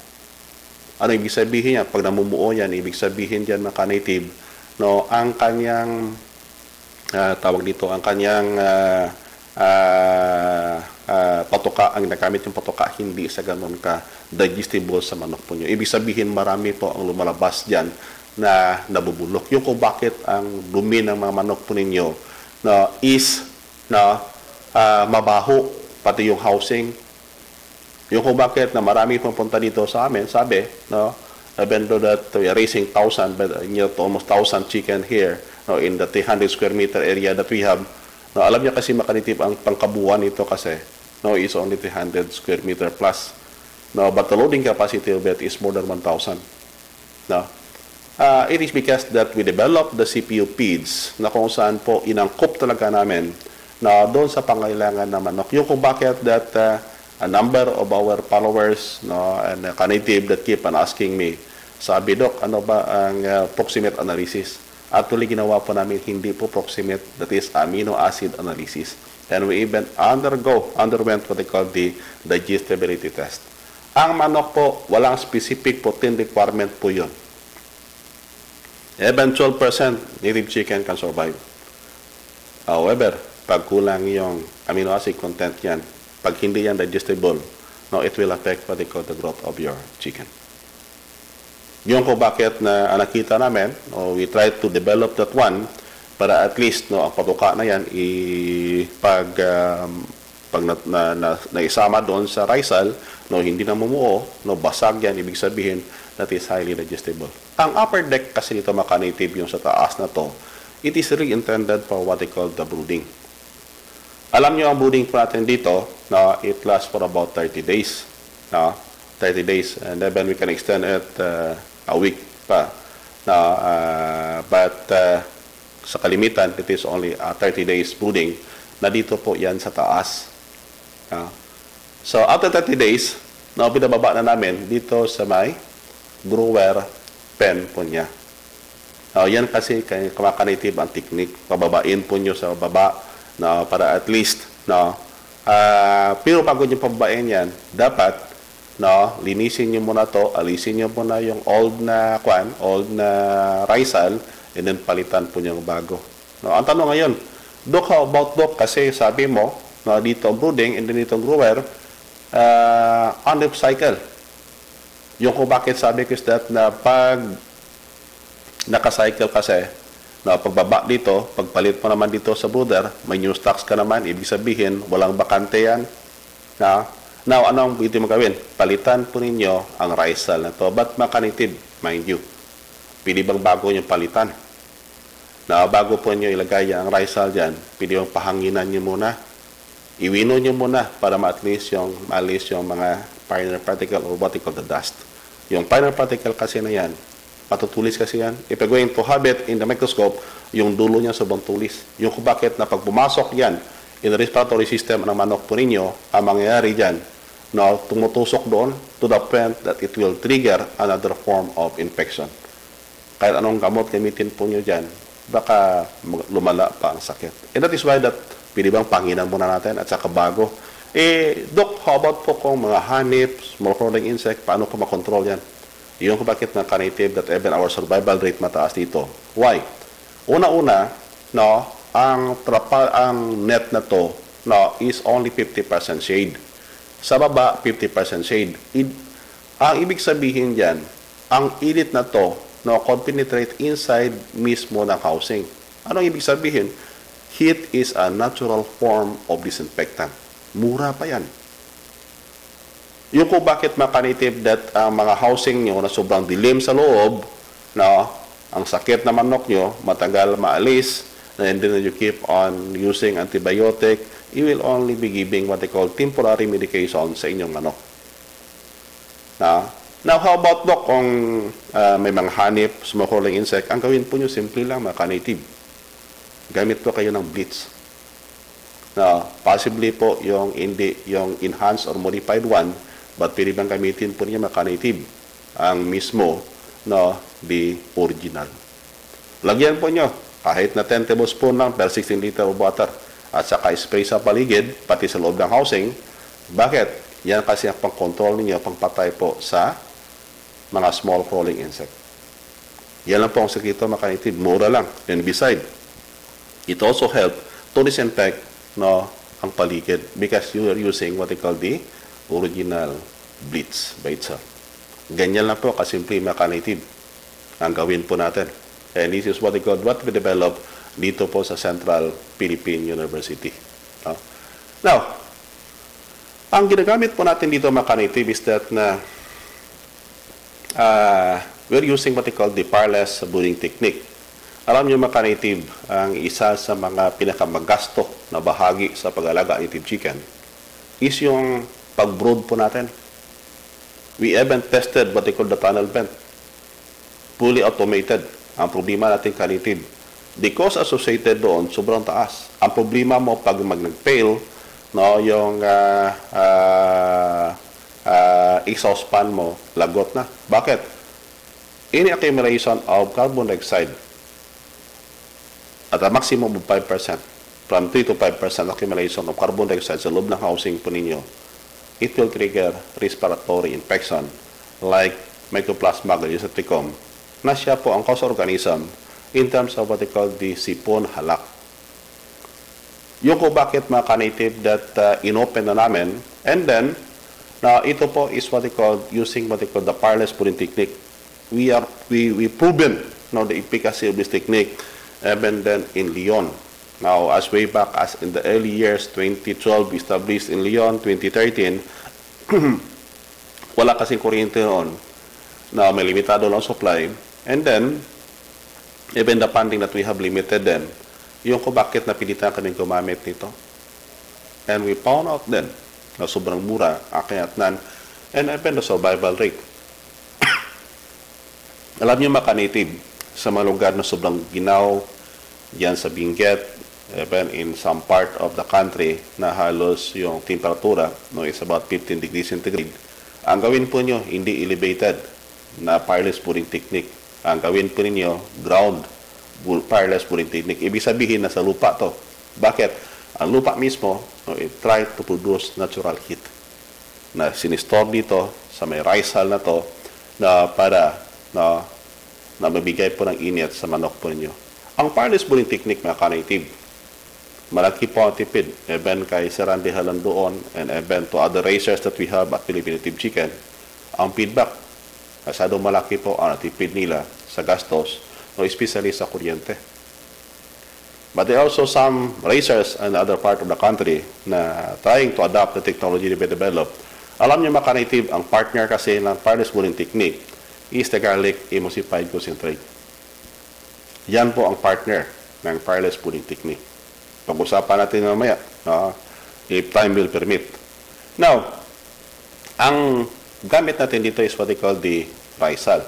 ano ibig sabihin yan? Pag namumuo yan, ibig sabihin dyan mga native no, ang kanyang ah, tawag dito, ang kanyang ah, ah, ah, patoka, ang nagamit yung patoka, hindi sa ganun ka digestible sa manok po nyo. Ibig sabihin, marami po ang lumalabas dyan na nabubulok. Yung kung bakit ang dumi ng mga manok po ninyo na is na ah, mabaho, pati yung housing, yung kung bakit na marami pumunta dito sa amin, sabi, no, even though that we are raising 1,000, but uh, near to almost 1,000 chicken here, no, in the 300 square meter area that we have, no, alam niya kasi makanitip ang pangkabuuan nito kasi, no, is only 300 square meter plus. No, but the loading capacity of it is more than 1,000. No? Uh, it is because that we developed the CPU feeds na kung saan po inangkop talaga namin na doon sa pangailangan ng manok. Yung kung bakit that uh, a number of our followers no, and uh, native that keep on asking me, sabi, Dok, ano ba ang uh, proximate analysis? Actually, ginawa po namin hindi po proximate, that is amino acid analysis. And we even undergo, underwent what they call the digestibility test. Ang manok po, walang specific protein requirement po yun. Even 12% native chicken can survive. However, pag kulang yung amino acid content yan, pag hindi yan digestible, no, it will affect what they call the growth of your chicken. Yung ko bakit na ang nakita namin, no, we tried to develop that one para at least no ang patuka na yan i pag um, pag na, na, na, naisama doon sa risal, no hindi na mumuo, no basag yan ibig sabihin that is highly digestible. Ang upper deck kasi nito maka-native yung sa taas na to, it is really intended for what they call the brooding. Alam niyo ang brooding po natin dito, na it lasts for about 30 days. No? 30 days. And then we can extend it uh, a week pa. No? Uh, but uh, sa kalimitan, it is only uh, 30 days brooding na dito po yan sa taas. No? So, after 30 days, no, binababa na namin dito sa may grower pen po niya. No, yan kasi kay kumakanative ang technique. Pababain po nyo sa baba na para at least no uh, pero bago niyo pababain yan dapat no linisin niyo muna to alisin niyo muna yung old na kwan old na risal and then palitan po niyo yung bago no ang tanong ngayon Dok, how about Dok? Kasi sabi mo, no, dito brooding and then dito grower, uh, on the cycle. Yung kung bakit sabi ko is that na pag nakacycle kasi, na pagbaba dito, pagpalit mo naman dito sa brooder, may new stocks ka naman, ibig sabihin, walang bakante yan. Na, now, ano ang pwede mo gawin? Palitan po ninyo ang risal na to, but makanitive, mind you. pwede bang bago yung palitan? Na bago po nyo ilagay ang risal dyan, pwede bang pahanginan nyo muna? Iwino nyo muna para ma-at least yung, maalis yung mga finer particle or what we call the dust. Yung finer particle kasi na yan, matutulis kasi yan. If you're going to have it in the microscope, yung dulo niya sobrang tulis. Yung kung bakit na pag pumasok yan in the respiratory system ng manok po ninyo, ang mangyayari dyan, no, tumutusok doon to the point that it will trigger another form of infection. Kahit anong gamot gamitin po nyo dyan, baka lumala pa ang sakit. And that is why that pwede bang panginan muna natin at saka bago. Eh, Doc, how about po kung mga hanip, small crawling insect, paano ko makontrol yan? Yun kung bakit na native that even our survival rate mataas dito. Why? Una-una, no, ang trapa, ang net na to no, is only 50% shade. Sa baba, 50% shade. I- ang ibig sabihin diyan, ang init na to no, could penetrate inside mismo ng housing. Ano ibig sabihin? Heat is a natural form of disinfectant. Mura pa yan. Yung kung bakit makanative that ang mga housing nyo na sobrang dilim sa loob, no, ang sakit na manok nyo, matagal maalis, and then you keep on using antibiotic, you will only be giving what they call temporary medication sa inyong manok. Na, now, how about doc kung ah, may mga hanip, crawling insect, ang gawin po nyo simple lang, mga native. Gamit po kayo ng bleach na possibly po yung hindi yung enhanced or modified one but pwede bang gamitin po niya maka-native ang mismo no the original lagyan po nyo kahit na 10 tablespoon lang per 16 liter of water at saka spray sa paligid pati sa loob ng housing bakit? yan kasi ang pang-control ninyo pangpatay po sa mga small crawling insect yan lang po ang sekreto maka-native mura lang and beside it also help to disinfect no ang paligid because you are using what they call the original bleach by itself. Ganyan lang po kasimple maka-native ang gawin po natin. And this is what they call what we develop dito po sa Central Philippine University. No? Now, ang ginagamit po natin dito maka-native is that na uh, we're using what they call the parless brooding technique. Alam niyo mga native ang isa sa mga pinakamagasto na bahagi sa pag-alaga native chicken is yung pag-brood po natin. We haven't tested what they call the tunnel vent. Fully automated. Ang problema natin ka-native. The cost associated doon, sobrang taas. Ang problema mo pag mag nag-fail, no, yung ah, ah, ah, exhaust fan mo, lagot na. Bakit? Any accumulation of carbon dioxide at a maximum of 5%, from 3 to 5% accumulation of carbon dioxide sa loob ng housing po ninyo, it will trigger respiratory infection like Mycoplasma gallus-saticum na siya po ang cause organism in terms of what they call the sipon halak. Yung ko bakit mga ka-native that uh, inopen na namin and then na ito po is what they call using what they call the parlous pruning technique. We are we we proven now the efficacy of this technique even then in Lyon. Now, as way back as in the early years, 2012, established in Lyon, 2013, wala kasing kuryente noon na may limitado lang supply. And then, even the funding that we have limited then, yung kung bakit napilitan kami gumamit nito. And we found out then na sobrang mura, akyat nan, and even the survival rate. Alam niyo mga native sa mga lugar na sobrang ginaw, yan sa Benguet, even in some part of the country na halos yung temperatura no, is about 15 degrees centigrade. Ang gawin po nyo, hindi elevated na wireless pooling technique. Ang gawin po ninyo, ground wireless pooling technique. Ibig sabihin na sa lupa to. Bakit? Ang lupa mismo, no, it try to produce natural heat na sinistore dito sa may hull na to na para na na mabigay po ng init sa manok po ninyo. Ang wireless bullying technique mga ka-native, malaki po ang tipid. Even kay Sir Randy Halan doon and even to other racers that we have at Philippine Native Chicken, ang feedback, masyadong malaki po ang tipid nila sa gastos, no, especially sa kuryente. But there are also some racers in other part of the country na trying to adopt the technology to be developed. Alam niyo mga ka-native, ang partner kasi ng wireless bullying technique is the garlic emulsified concentrate. Yan po ang partner ng wireless pooling technique. Pag-usapan natin mamaya, no, if time will permit. Now, ang gamit natin dito is what they call the Rizal.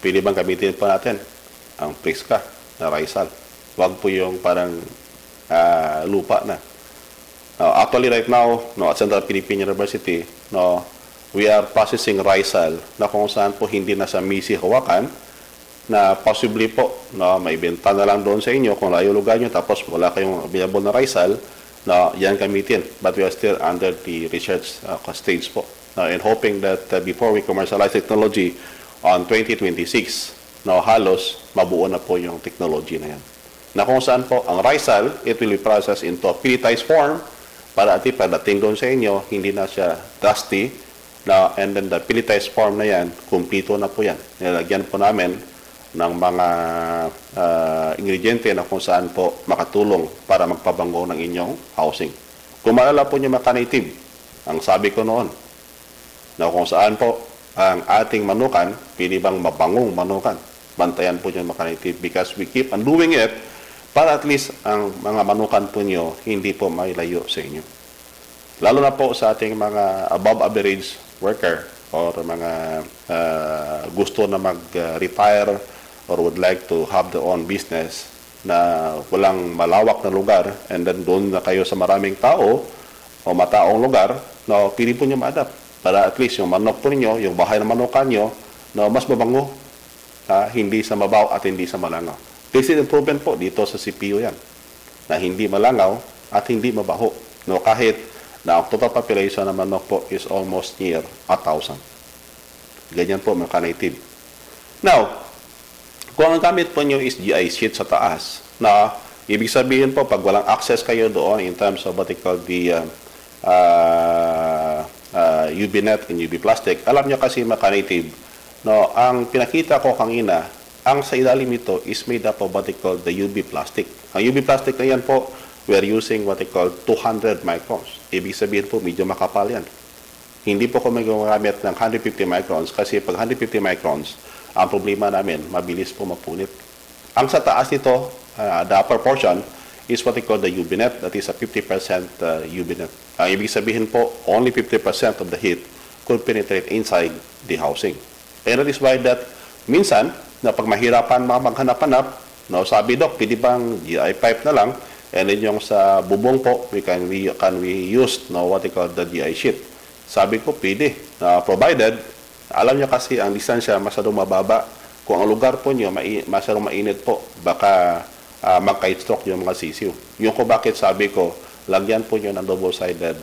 Pwede bang gamitin po natin ang Prisca na Rizal? Huwag po yung parang ah, lupa na. Now, actually, right now, no, at Central Philippine University, no, we are processing Rizal na kung saan po hindi na sa misi hawakan na possibly po no, may benta na lang doon sa inyo kung layo lugar nyo tapos wala kayong available na Rizal na yan gamitin. But we are still under the research uh, stage po. Uh, and hoping that uh, before we commercialize technology on 2026, no, halos mabuo na po yung technology na yan. Na kung saan po ang Rizal, it will be processed into a pelletized form para at least pagdating doon sa inyo, hindi na siya dusty, na, and then the pelletized form na yan, kumpleto na po yan. Nilagyan po namin ng mga uh, ingrediente na kung saan po makatulong para magpabango ng inyong housing. Kung po niyo maka-native, ang sabi ko noon, na kung saan po ang ating manukan, pili bang mabangong manukan. Bantayan po niyo maka-native because we keep on doing it para at least ang mga manukan po niyo hindi po mailayo sa inyo. Lalo na po sa ating mga above average worker or mga uh, gusto na mag-retire or would like to have their own business na walang malawak na lugar and then doon na kayo sa maraming tao o mataong lugar na pili po niyo ma-adapt para at least yung manok po ninyo, yung bahay na manukan nyo na mas mabango ha, hindi sa mabaw at hindi sa malangaw. Is improvement po dito sa CPU yan na hindi malangaw at hindi mabaho. No, kahit na ang total population ng manok po is almost near a thousand. Ganyan po mga native. Now, kung ang gamit po nyo is GI sheet sa taas, na ibig sabihin po pag walang access kayo doon in terms of what they call the uh, uh, uh, UV net and UV plastic, alam nyo kasi mga native, no, ang pinakita ko kanina, ang sa ilalim nito is made up of what they call the UV plastic. Ang UV plastic na yan po, we are using what they call 200 microns. Ibig sabihin po, medyo makapal yan. Hindi po kami gumagamit ng 150 microns kasi pag 150 microns, ang problema namin, mabilis po mapunit. Ang sa taas nito, uh, the upper portion, is what they call the UV net. That is a 50% uh, UV net. Ang ibig sabihin po, only 50% of the heat could penetrate inside the housing. And that is why that minsan, na pag mahirapan mga maghanap-hanap, no, sabi dok, pwede bang GI pipe na lang, and then yung sa bubong po, we can we can we use no, what they call the GI sheet. Sabi ko, pwede. Uh, provided, alam niyo kasi ang distansya masyadong mababa. Kung ang lugar po niyo mai, masyadong mainit po, baka uh, magka-stroke yung mga sisiw. Yung ko bakit sabi ko, lagyan po niyo ng double-sided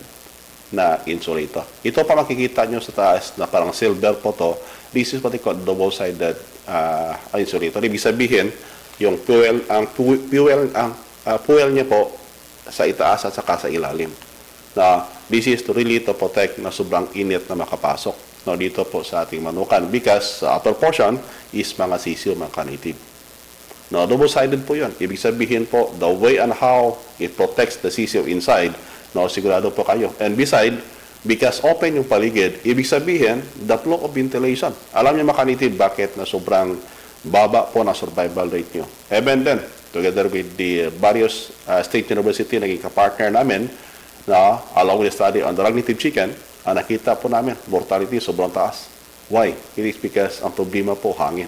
na insulator. Ito pa makikita nyo sa taas na parang silver po to. This is what they call double-sided uh, insulator. Ibig sabihin, yung fuel, ang fuel, ang uh, fuel niya po sa itaas at saka sa ilalim. Na this is to really to protect na sobrang init na makapasok no, dito po sa ating manukan because sa upper portion is mga sisiw, mga native. No, double-sided po yun. Ibig sabihin po, the way and how it protects the sisiw inside, no, sigurado po kayo. And beside, because open yung paligid, ibig sabihin, the flow of ventilation. Alam niyo makanitive bakit na sobrang baba po na survival rate nyo. Even then, together with the various uh, state university naging kapartner namin, na along with the study on the native chicken, ang nakita po namin, mortality sobrang taas. Why? It is because ang problema po hangin.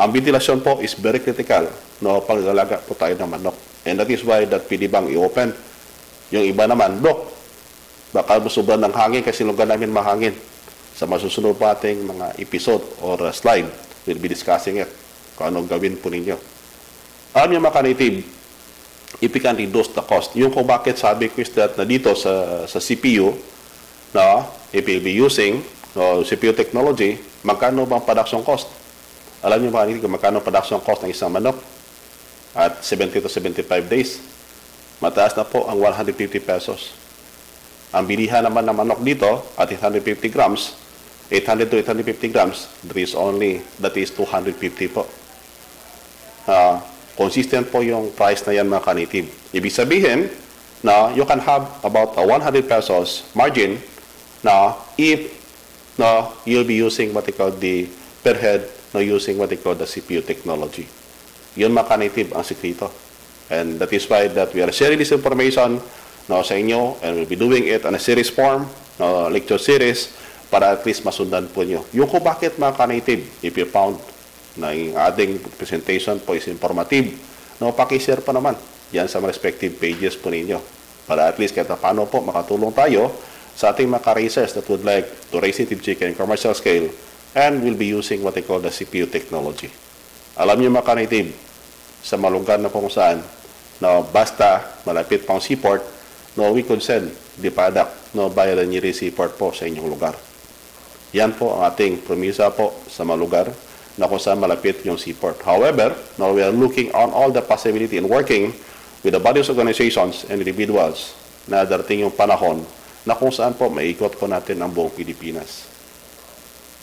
Ang ventilasyon po is very critical no pag-alaga po tayo ng manok. And that is why that pwede i-open. Yung iba naman, Dok, baka sobrang ng hangin kasi lugar namin mahangin. Sa masusunod pa ating mga episode or uh, slide, we'll be discussing it. Kung anong gawin po ninyo. Alam niyo mga native, if we can reduce the cost. Yung kung bakit sabi ko is that na dito sa, sa CPU, no, if we'll be using no, CPU technology, magkano bang production cost? Alam niyo ba kung magkano production cost ng isang manok? At 70 to 75 days. Mataas na po ang 150 pesos. Ang bilihan naman ng manok dito at 850 grams, 800 to 850 grams, there is only, that is 250 po. Uh, consistent po yung price na yan mga kanitib. Ibig sabihin na you can have about a 100 pesos margin na if na you'll be using what they call the per head na using what they call the CPU technology. Yun mga ka-native ang sekreto. And that is why that we are sharing this information no, sa inyo and we'll be doing it on a series form, no, lecture series, para at least masundan po nyo. Yung kung bakit mga ka-native, if you found na yung ating presentation po is informative, no, pakishare pa naman yan sa respective pages po ninyo. Para at least kahit paano po makatulong tayo sa ating mga racers that would like to raise native chicken in commercial scale and will be using what they call the CPU technology. Alam niyo mga ka-native, sa mga lugar na kung saan no, basta malapit pang seaport, no, we could send the product no, via the nearest seaport po sa inyong lugar. Yan po ang ating promisa po sa mga lugar na kung saan malapit yung seaport. However, no, we are looking on all the possibility and working with the various organizations and individuals na darating yung panahon na kung saan po maikot po natin ang buong Pilipinas.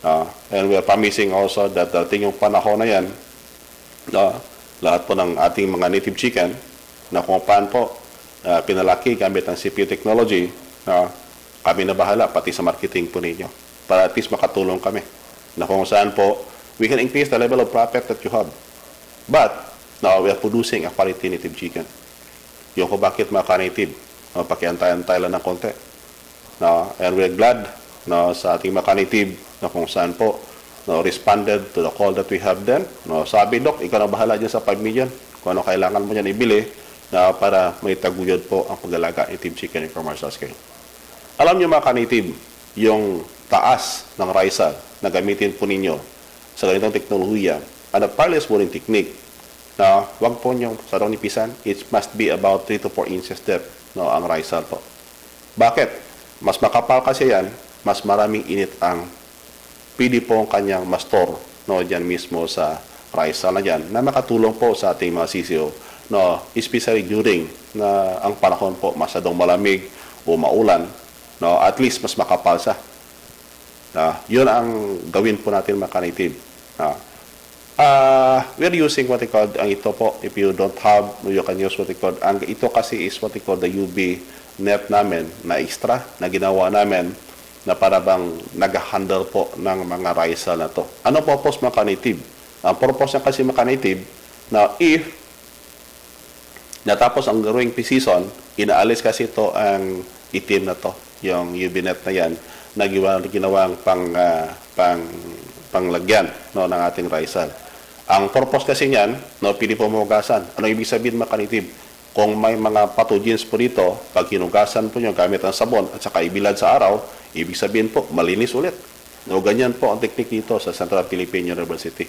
Ah, and we are promising also that darating yung panahon na yan, na lahat po ng ating mga native chicken na kung paano po ah, pinalaki gamit ang CPU technology, na kami na bahala pati sa marketing po ninyo para at least makatulong kami na kung saan po we can increase the level of profit that you have. But now we are producing a quality native chicken. Yung kung bakit mga ka-native, uh, pakiantay-antay lang ng konti. No, and we're glad no, sa ating mga ka-native na kung saan po no, responded to the call that we have then. No, sabi, Dok, ikaw na bahala dyan sa 5 million. Kung ano kailangan mo dyan ibili na para may taguyod po ang pag-alaga native chicken in commercial scale. Alam niyo mga ka-native, yung taas ng risal na gamitin po ninyo sa ganitong teknolohiya, ang wireless boring technique na wag po niyong sarong nipisan, it must be about 3 to 4 inches depth no, ang risal po. Bakit? Mas makapal kasi yan, mas maraming init ang pwede po ang kanyang mastor no, dyan mismo sa risal na dyan na makatulong po sa ating mga sisiyo no, especially during na ang panahon po masyadong malamig o maulan no, at least mas makapal siya. Na, yun ang gawin po natin mga ka-native. Na, Uh, we're using what they call, ang ito po, if you don't have, you can use what they call, ang ito kasi is what they call the UV net namin na extra na ginawa namin na para bang nag-handle po ng mga risal na to. Ano purpose mga native? Ang purpose niya kasi mga native na if natapos ang growing season, inaalis kasi ito ang itim na to, yung UV net na yan, na ginawa- ginawang pang, ah, pang panglagyan no, ng ating risal. Ang purpose kasi niyan, no, pili po mahugasan. Ano ibig sabihin makanitib? Kung may mga pathogens po dito, pag hinugasan po nyo gamit ang sabon at saka ibilad sa araw, ibig sabihin po, malinis ulit. No, ganyan po ang teknik dito sa Central Philippine University.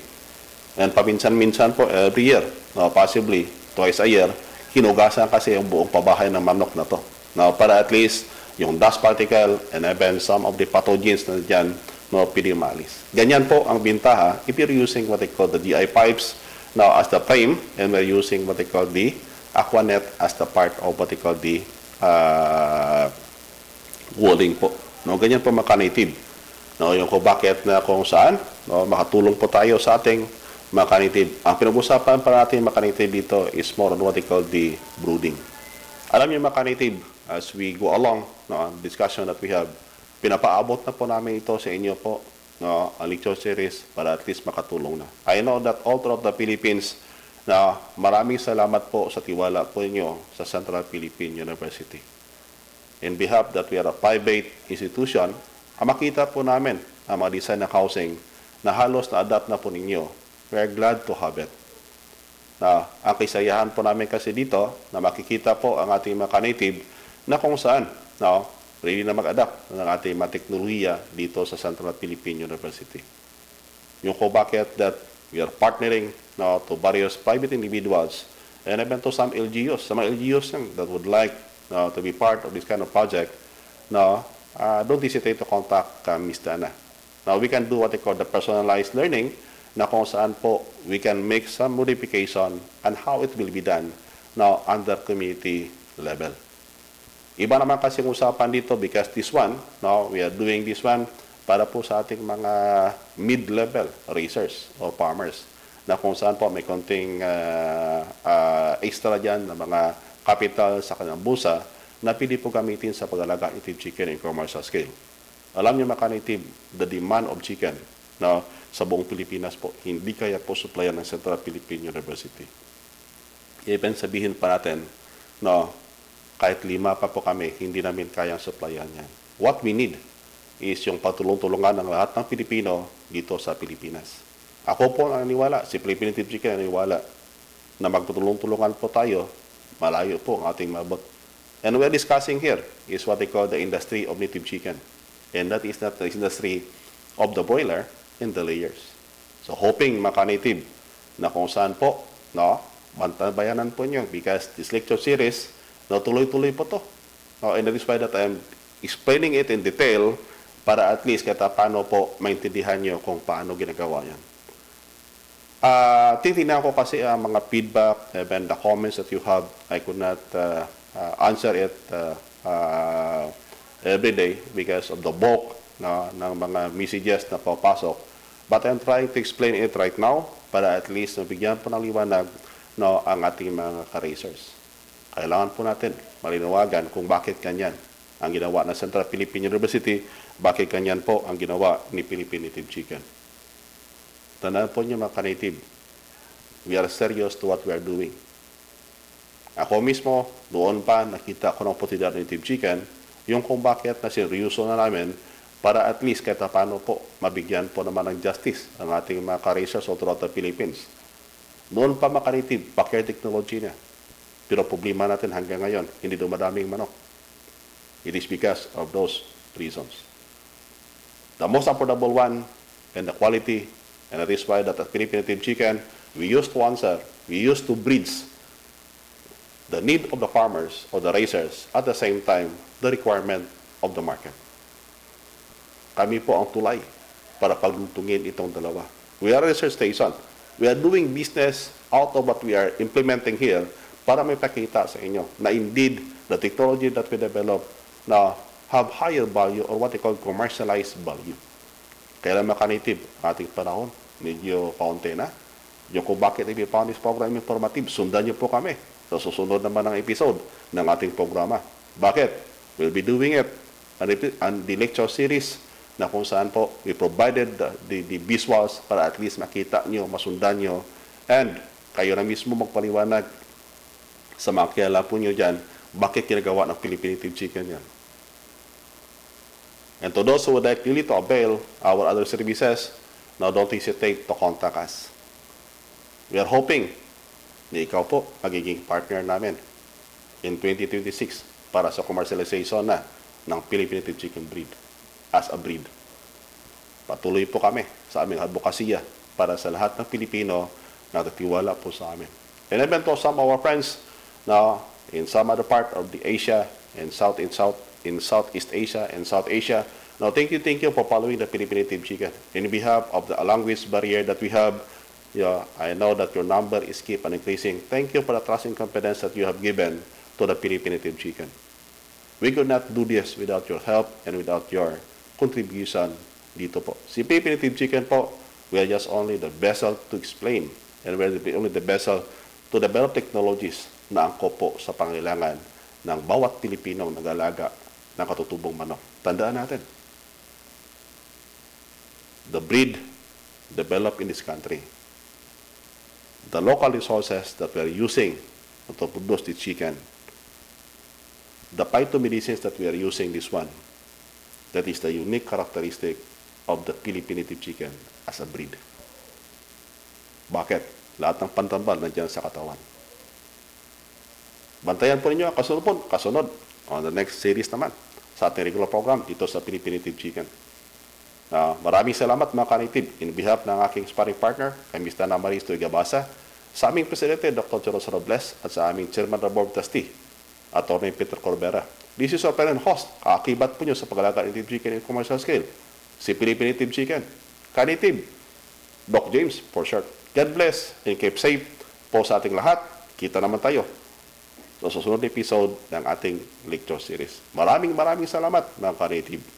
And paminsan-minsan po, every year, no, possibly twice a year, hinugasan kasi yung buong pabahay ng manok na to. Now, para at least yung dust particle and even some of the pathogens na dyan, no, pwede maalis. Ganyan po ang bintaha if you're using what they call the GI pipes now as the frame and we're using what they call the aquanet as the part of what they call the uh, walling po. No, ganyan po native. No, yung kung bakit na kung saan, no, makatulong po tayo sa ating mga native. Ang pinag-usapan pa natin mga native dito is more on what they call the brooding. Alam niyo mga native, as we go along, no, discussion that we have, pinapaabot na po namin ito sa inyo po, no, ang lecture series para at least makatulong na. I know that all throughout the Philippines, na maraming salamat po sa tiwala po inyo sa Central Philippine University. In behalf that we are a private institution, makita po namin ang mga design ng housing na halos na-adapt na po ninyo. We are glad to have it. Na ang kaisayahan po namin kasi dito na makikita po ang ating mga native na kung saan no, ready na mag-adapt ng ating mga teknolohiya dito sa Central Philippine University. Yung ko bakit that we are partnering no, to various private individuals and even to some LGUs, mga LGUs that would like no, to be part of this kind of project, no, uh, don't hesitate to contact uh, Ms. Dana. Now, we can do what they call the personalized learning na kung saan po we can make some modification and how it will be done now under community level. Iba naman kasi ang usapan dito because this one, no, we are doing this one para po sa ating mga mid-level racers o farmers na kung saan po may konting uh, uh, extra dyan na mga capital sa kanyang busa na pili po gamitin sa pag-alaga native chicken in commercial scale. Alam niyo mga native, the demand of chicken na sa buong Pilipinas po, hindi kaya po supplyan ng Central Philippine University. Even sabihin pa natin, no, kahit lima pa po kami, hindi namin kayang supplyan yan. What we need is yung patulong-tulungan ng lahat ng Pilipino dito sa Pilipinas. Ako po naniniwala, si Philippine Team Chicken naniniwala na magtutulong-tulungan po tayo, malayo po ang ating mabot. And we're discussing here is what they call the industry of native chicken. And that is not the industry of the broiler and the layers. So hoping makanative na kung saan po, no, bantabayanan po nyo because this lecture series, no, tuloy-tuloy po to. No, and that is why that I'm explaining it in detail para at least kahit paano po maintindihan nyo kung paano ginagawa yan. Uh, titignan ko kasi ang mga feedback and the comments that you have. I could not uh, uh, answer it uh, uh, every day because of the bulk na, ng mga messages na papasok. But I'm trying to explain it right now para at least mabigyan po ng liwanag no, ang ating mga ka-racers. Kailangan po natin malinawagan kung bakit kanyan ang ginawa ng Central Philippine University, bakit kanyan po ang ginawa ni Philippine Native Chicken. Tandaan po niyo mga ka-native, we are serious to what we are doing. Ako mismo, doon pa nakita ko ng oportunidad ng Native Chicken, yung kung bakit na seryoso na namin para at least kahit paano po mabigyan po naman ng justice ang ating mga ka-racers all throughout the Philippines. Noon pa mga ka-native, backyard technology na. Pero problema natin hanggang ngayon, hindi dumadaming manok. It is because of those reasons. The most affordable one and the quality And that is why that at Philippine Native Chicken, we used to answer, we used to bridge the need of the farmers or the raisers at the same time the requirement of the market. Kami po ang tulay para paglutungin itong dalawa. We are a research station. We are doing business out of what we are implementing here para may pakita sa inyo na indeed the technology that we develop na have higher value or what they call commercialized value. Kailan makanative ating panahon? Medyo kaunti na. Yung kung bakit ipipound this program informative, sundan niyo po kami sa susunod naman ng episode ng ating programa. Bakit? We'll be doing it on the lecture series na kung saan po we provided the, the, the visuals para at least makita nyo, masundan nyo, and kayo na mismo magpaliwanag sa mga kilala po nyo dyan, bakit ginagawa ng Philippine Native Chicken yan. And to those who would like really to avail our other services, now don't hesitate to contact us. We are hoping na ikaw po magiging partner namin in 2026 para sa commercialization na ng Philippine Native Chicken breed as a breed. Patuloy po kami sa aming advokasya para sa lahat ng Pilipino na nagtiwala po sa amin. And even to some of our friends now in some other part of the Asia and South in South in Southeast Asia and South Asia. Now, thank you, thank you for following the Philippine Native Chicken. In behalf of the language barrier that we have, yeah, I know that your number is keep on increasing. Thank you for the trust and confidence that you have given to the Philippine Native Chicken. We could not do this without your help and without your contribution dito po. Si Philippine Native Chicken po, we are just only the vessel to explain and we are only the vessel to develop technologies na angkop po sa pangailangan ng bawat Pilipinong nag-alaga ng katutubong manok. Tandaan natin, the breed developed in this country, the local resources that we are using to produce the chicken, the phytomedicines that we are using this one, that is the unique characteristic of the Philippine native chicken as a breed. Bakit? Lahat ng pantambal nandiyan sa katawan. Bantayan po ninyo kasunod po, kasunod on the next series naman sa ating regular program dito sa Philippine Native Chicken. Uh, maraming salamat mga kanitib in behalf ng aking sparring partner, kay Mr. Namaris Tuigabasa, sa aming Presidente Dr. Joros Robles at sa aming Chairman of Board Atty. Peter Corbera. This is our parent host, kaakibat po nyo sa pag-alaga ng native chicken in commercial scale. Si Philippine Native Chicken. Kanitib, Doc James for short. God bless and keep safe po sa ating lahat. Kita naman tayo sa susunod na episode ng ating lecture series. Maraming maraming salamat mga ka-native.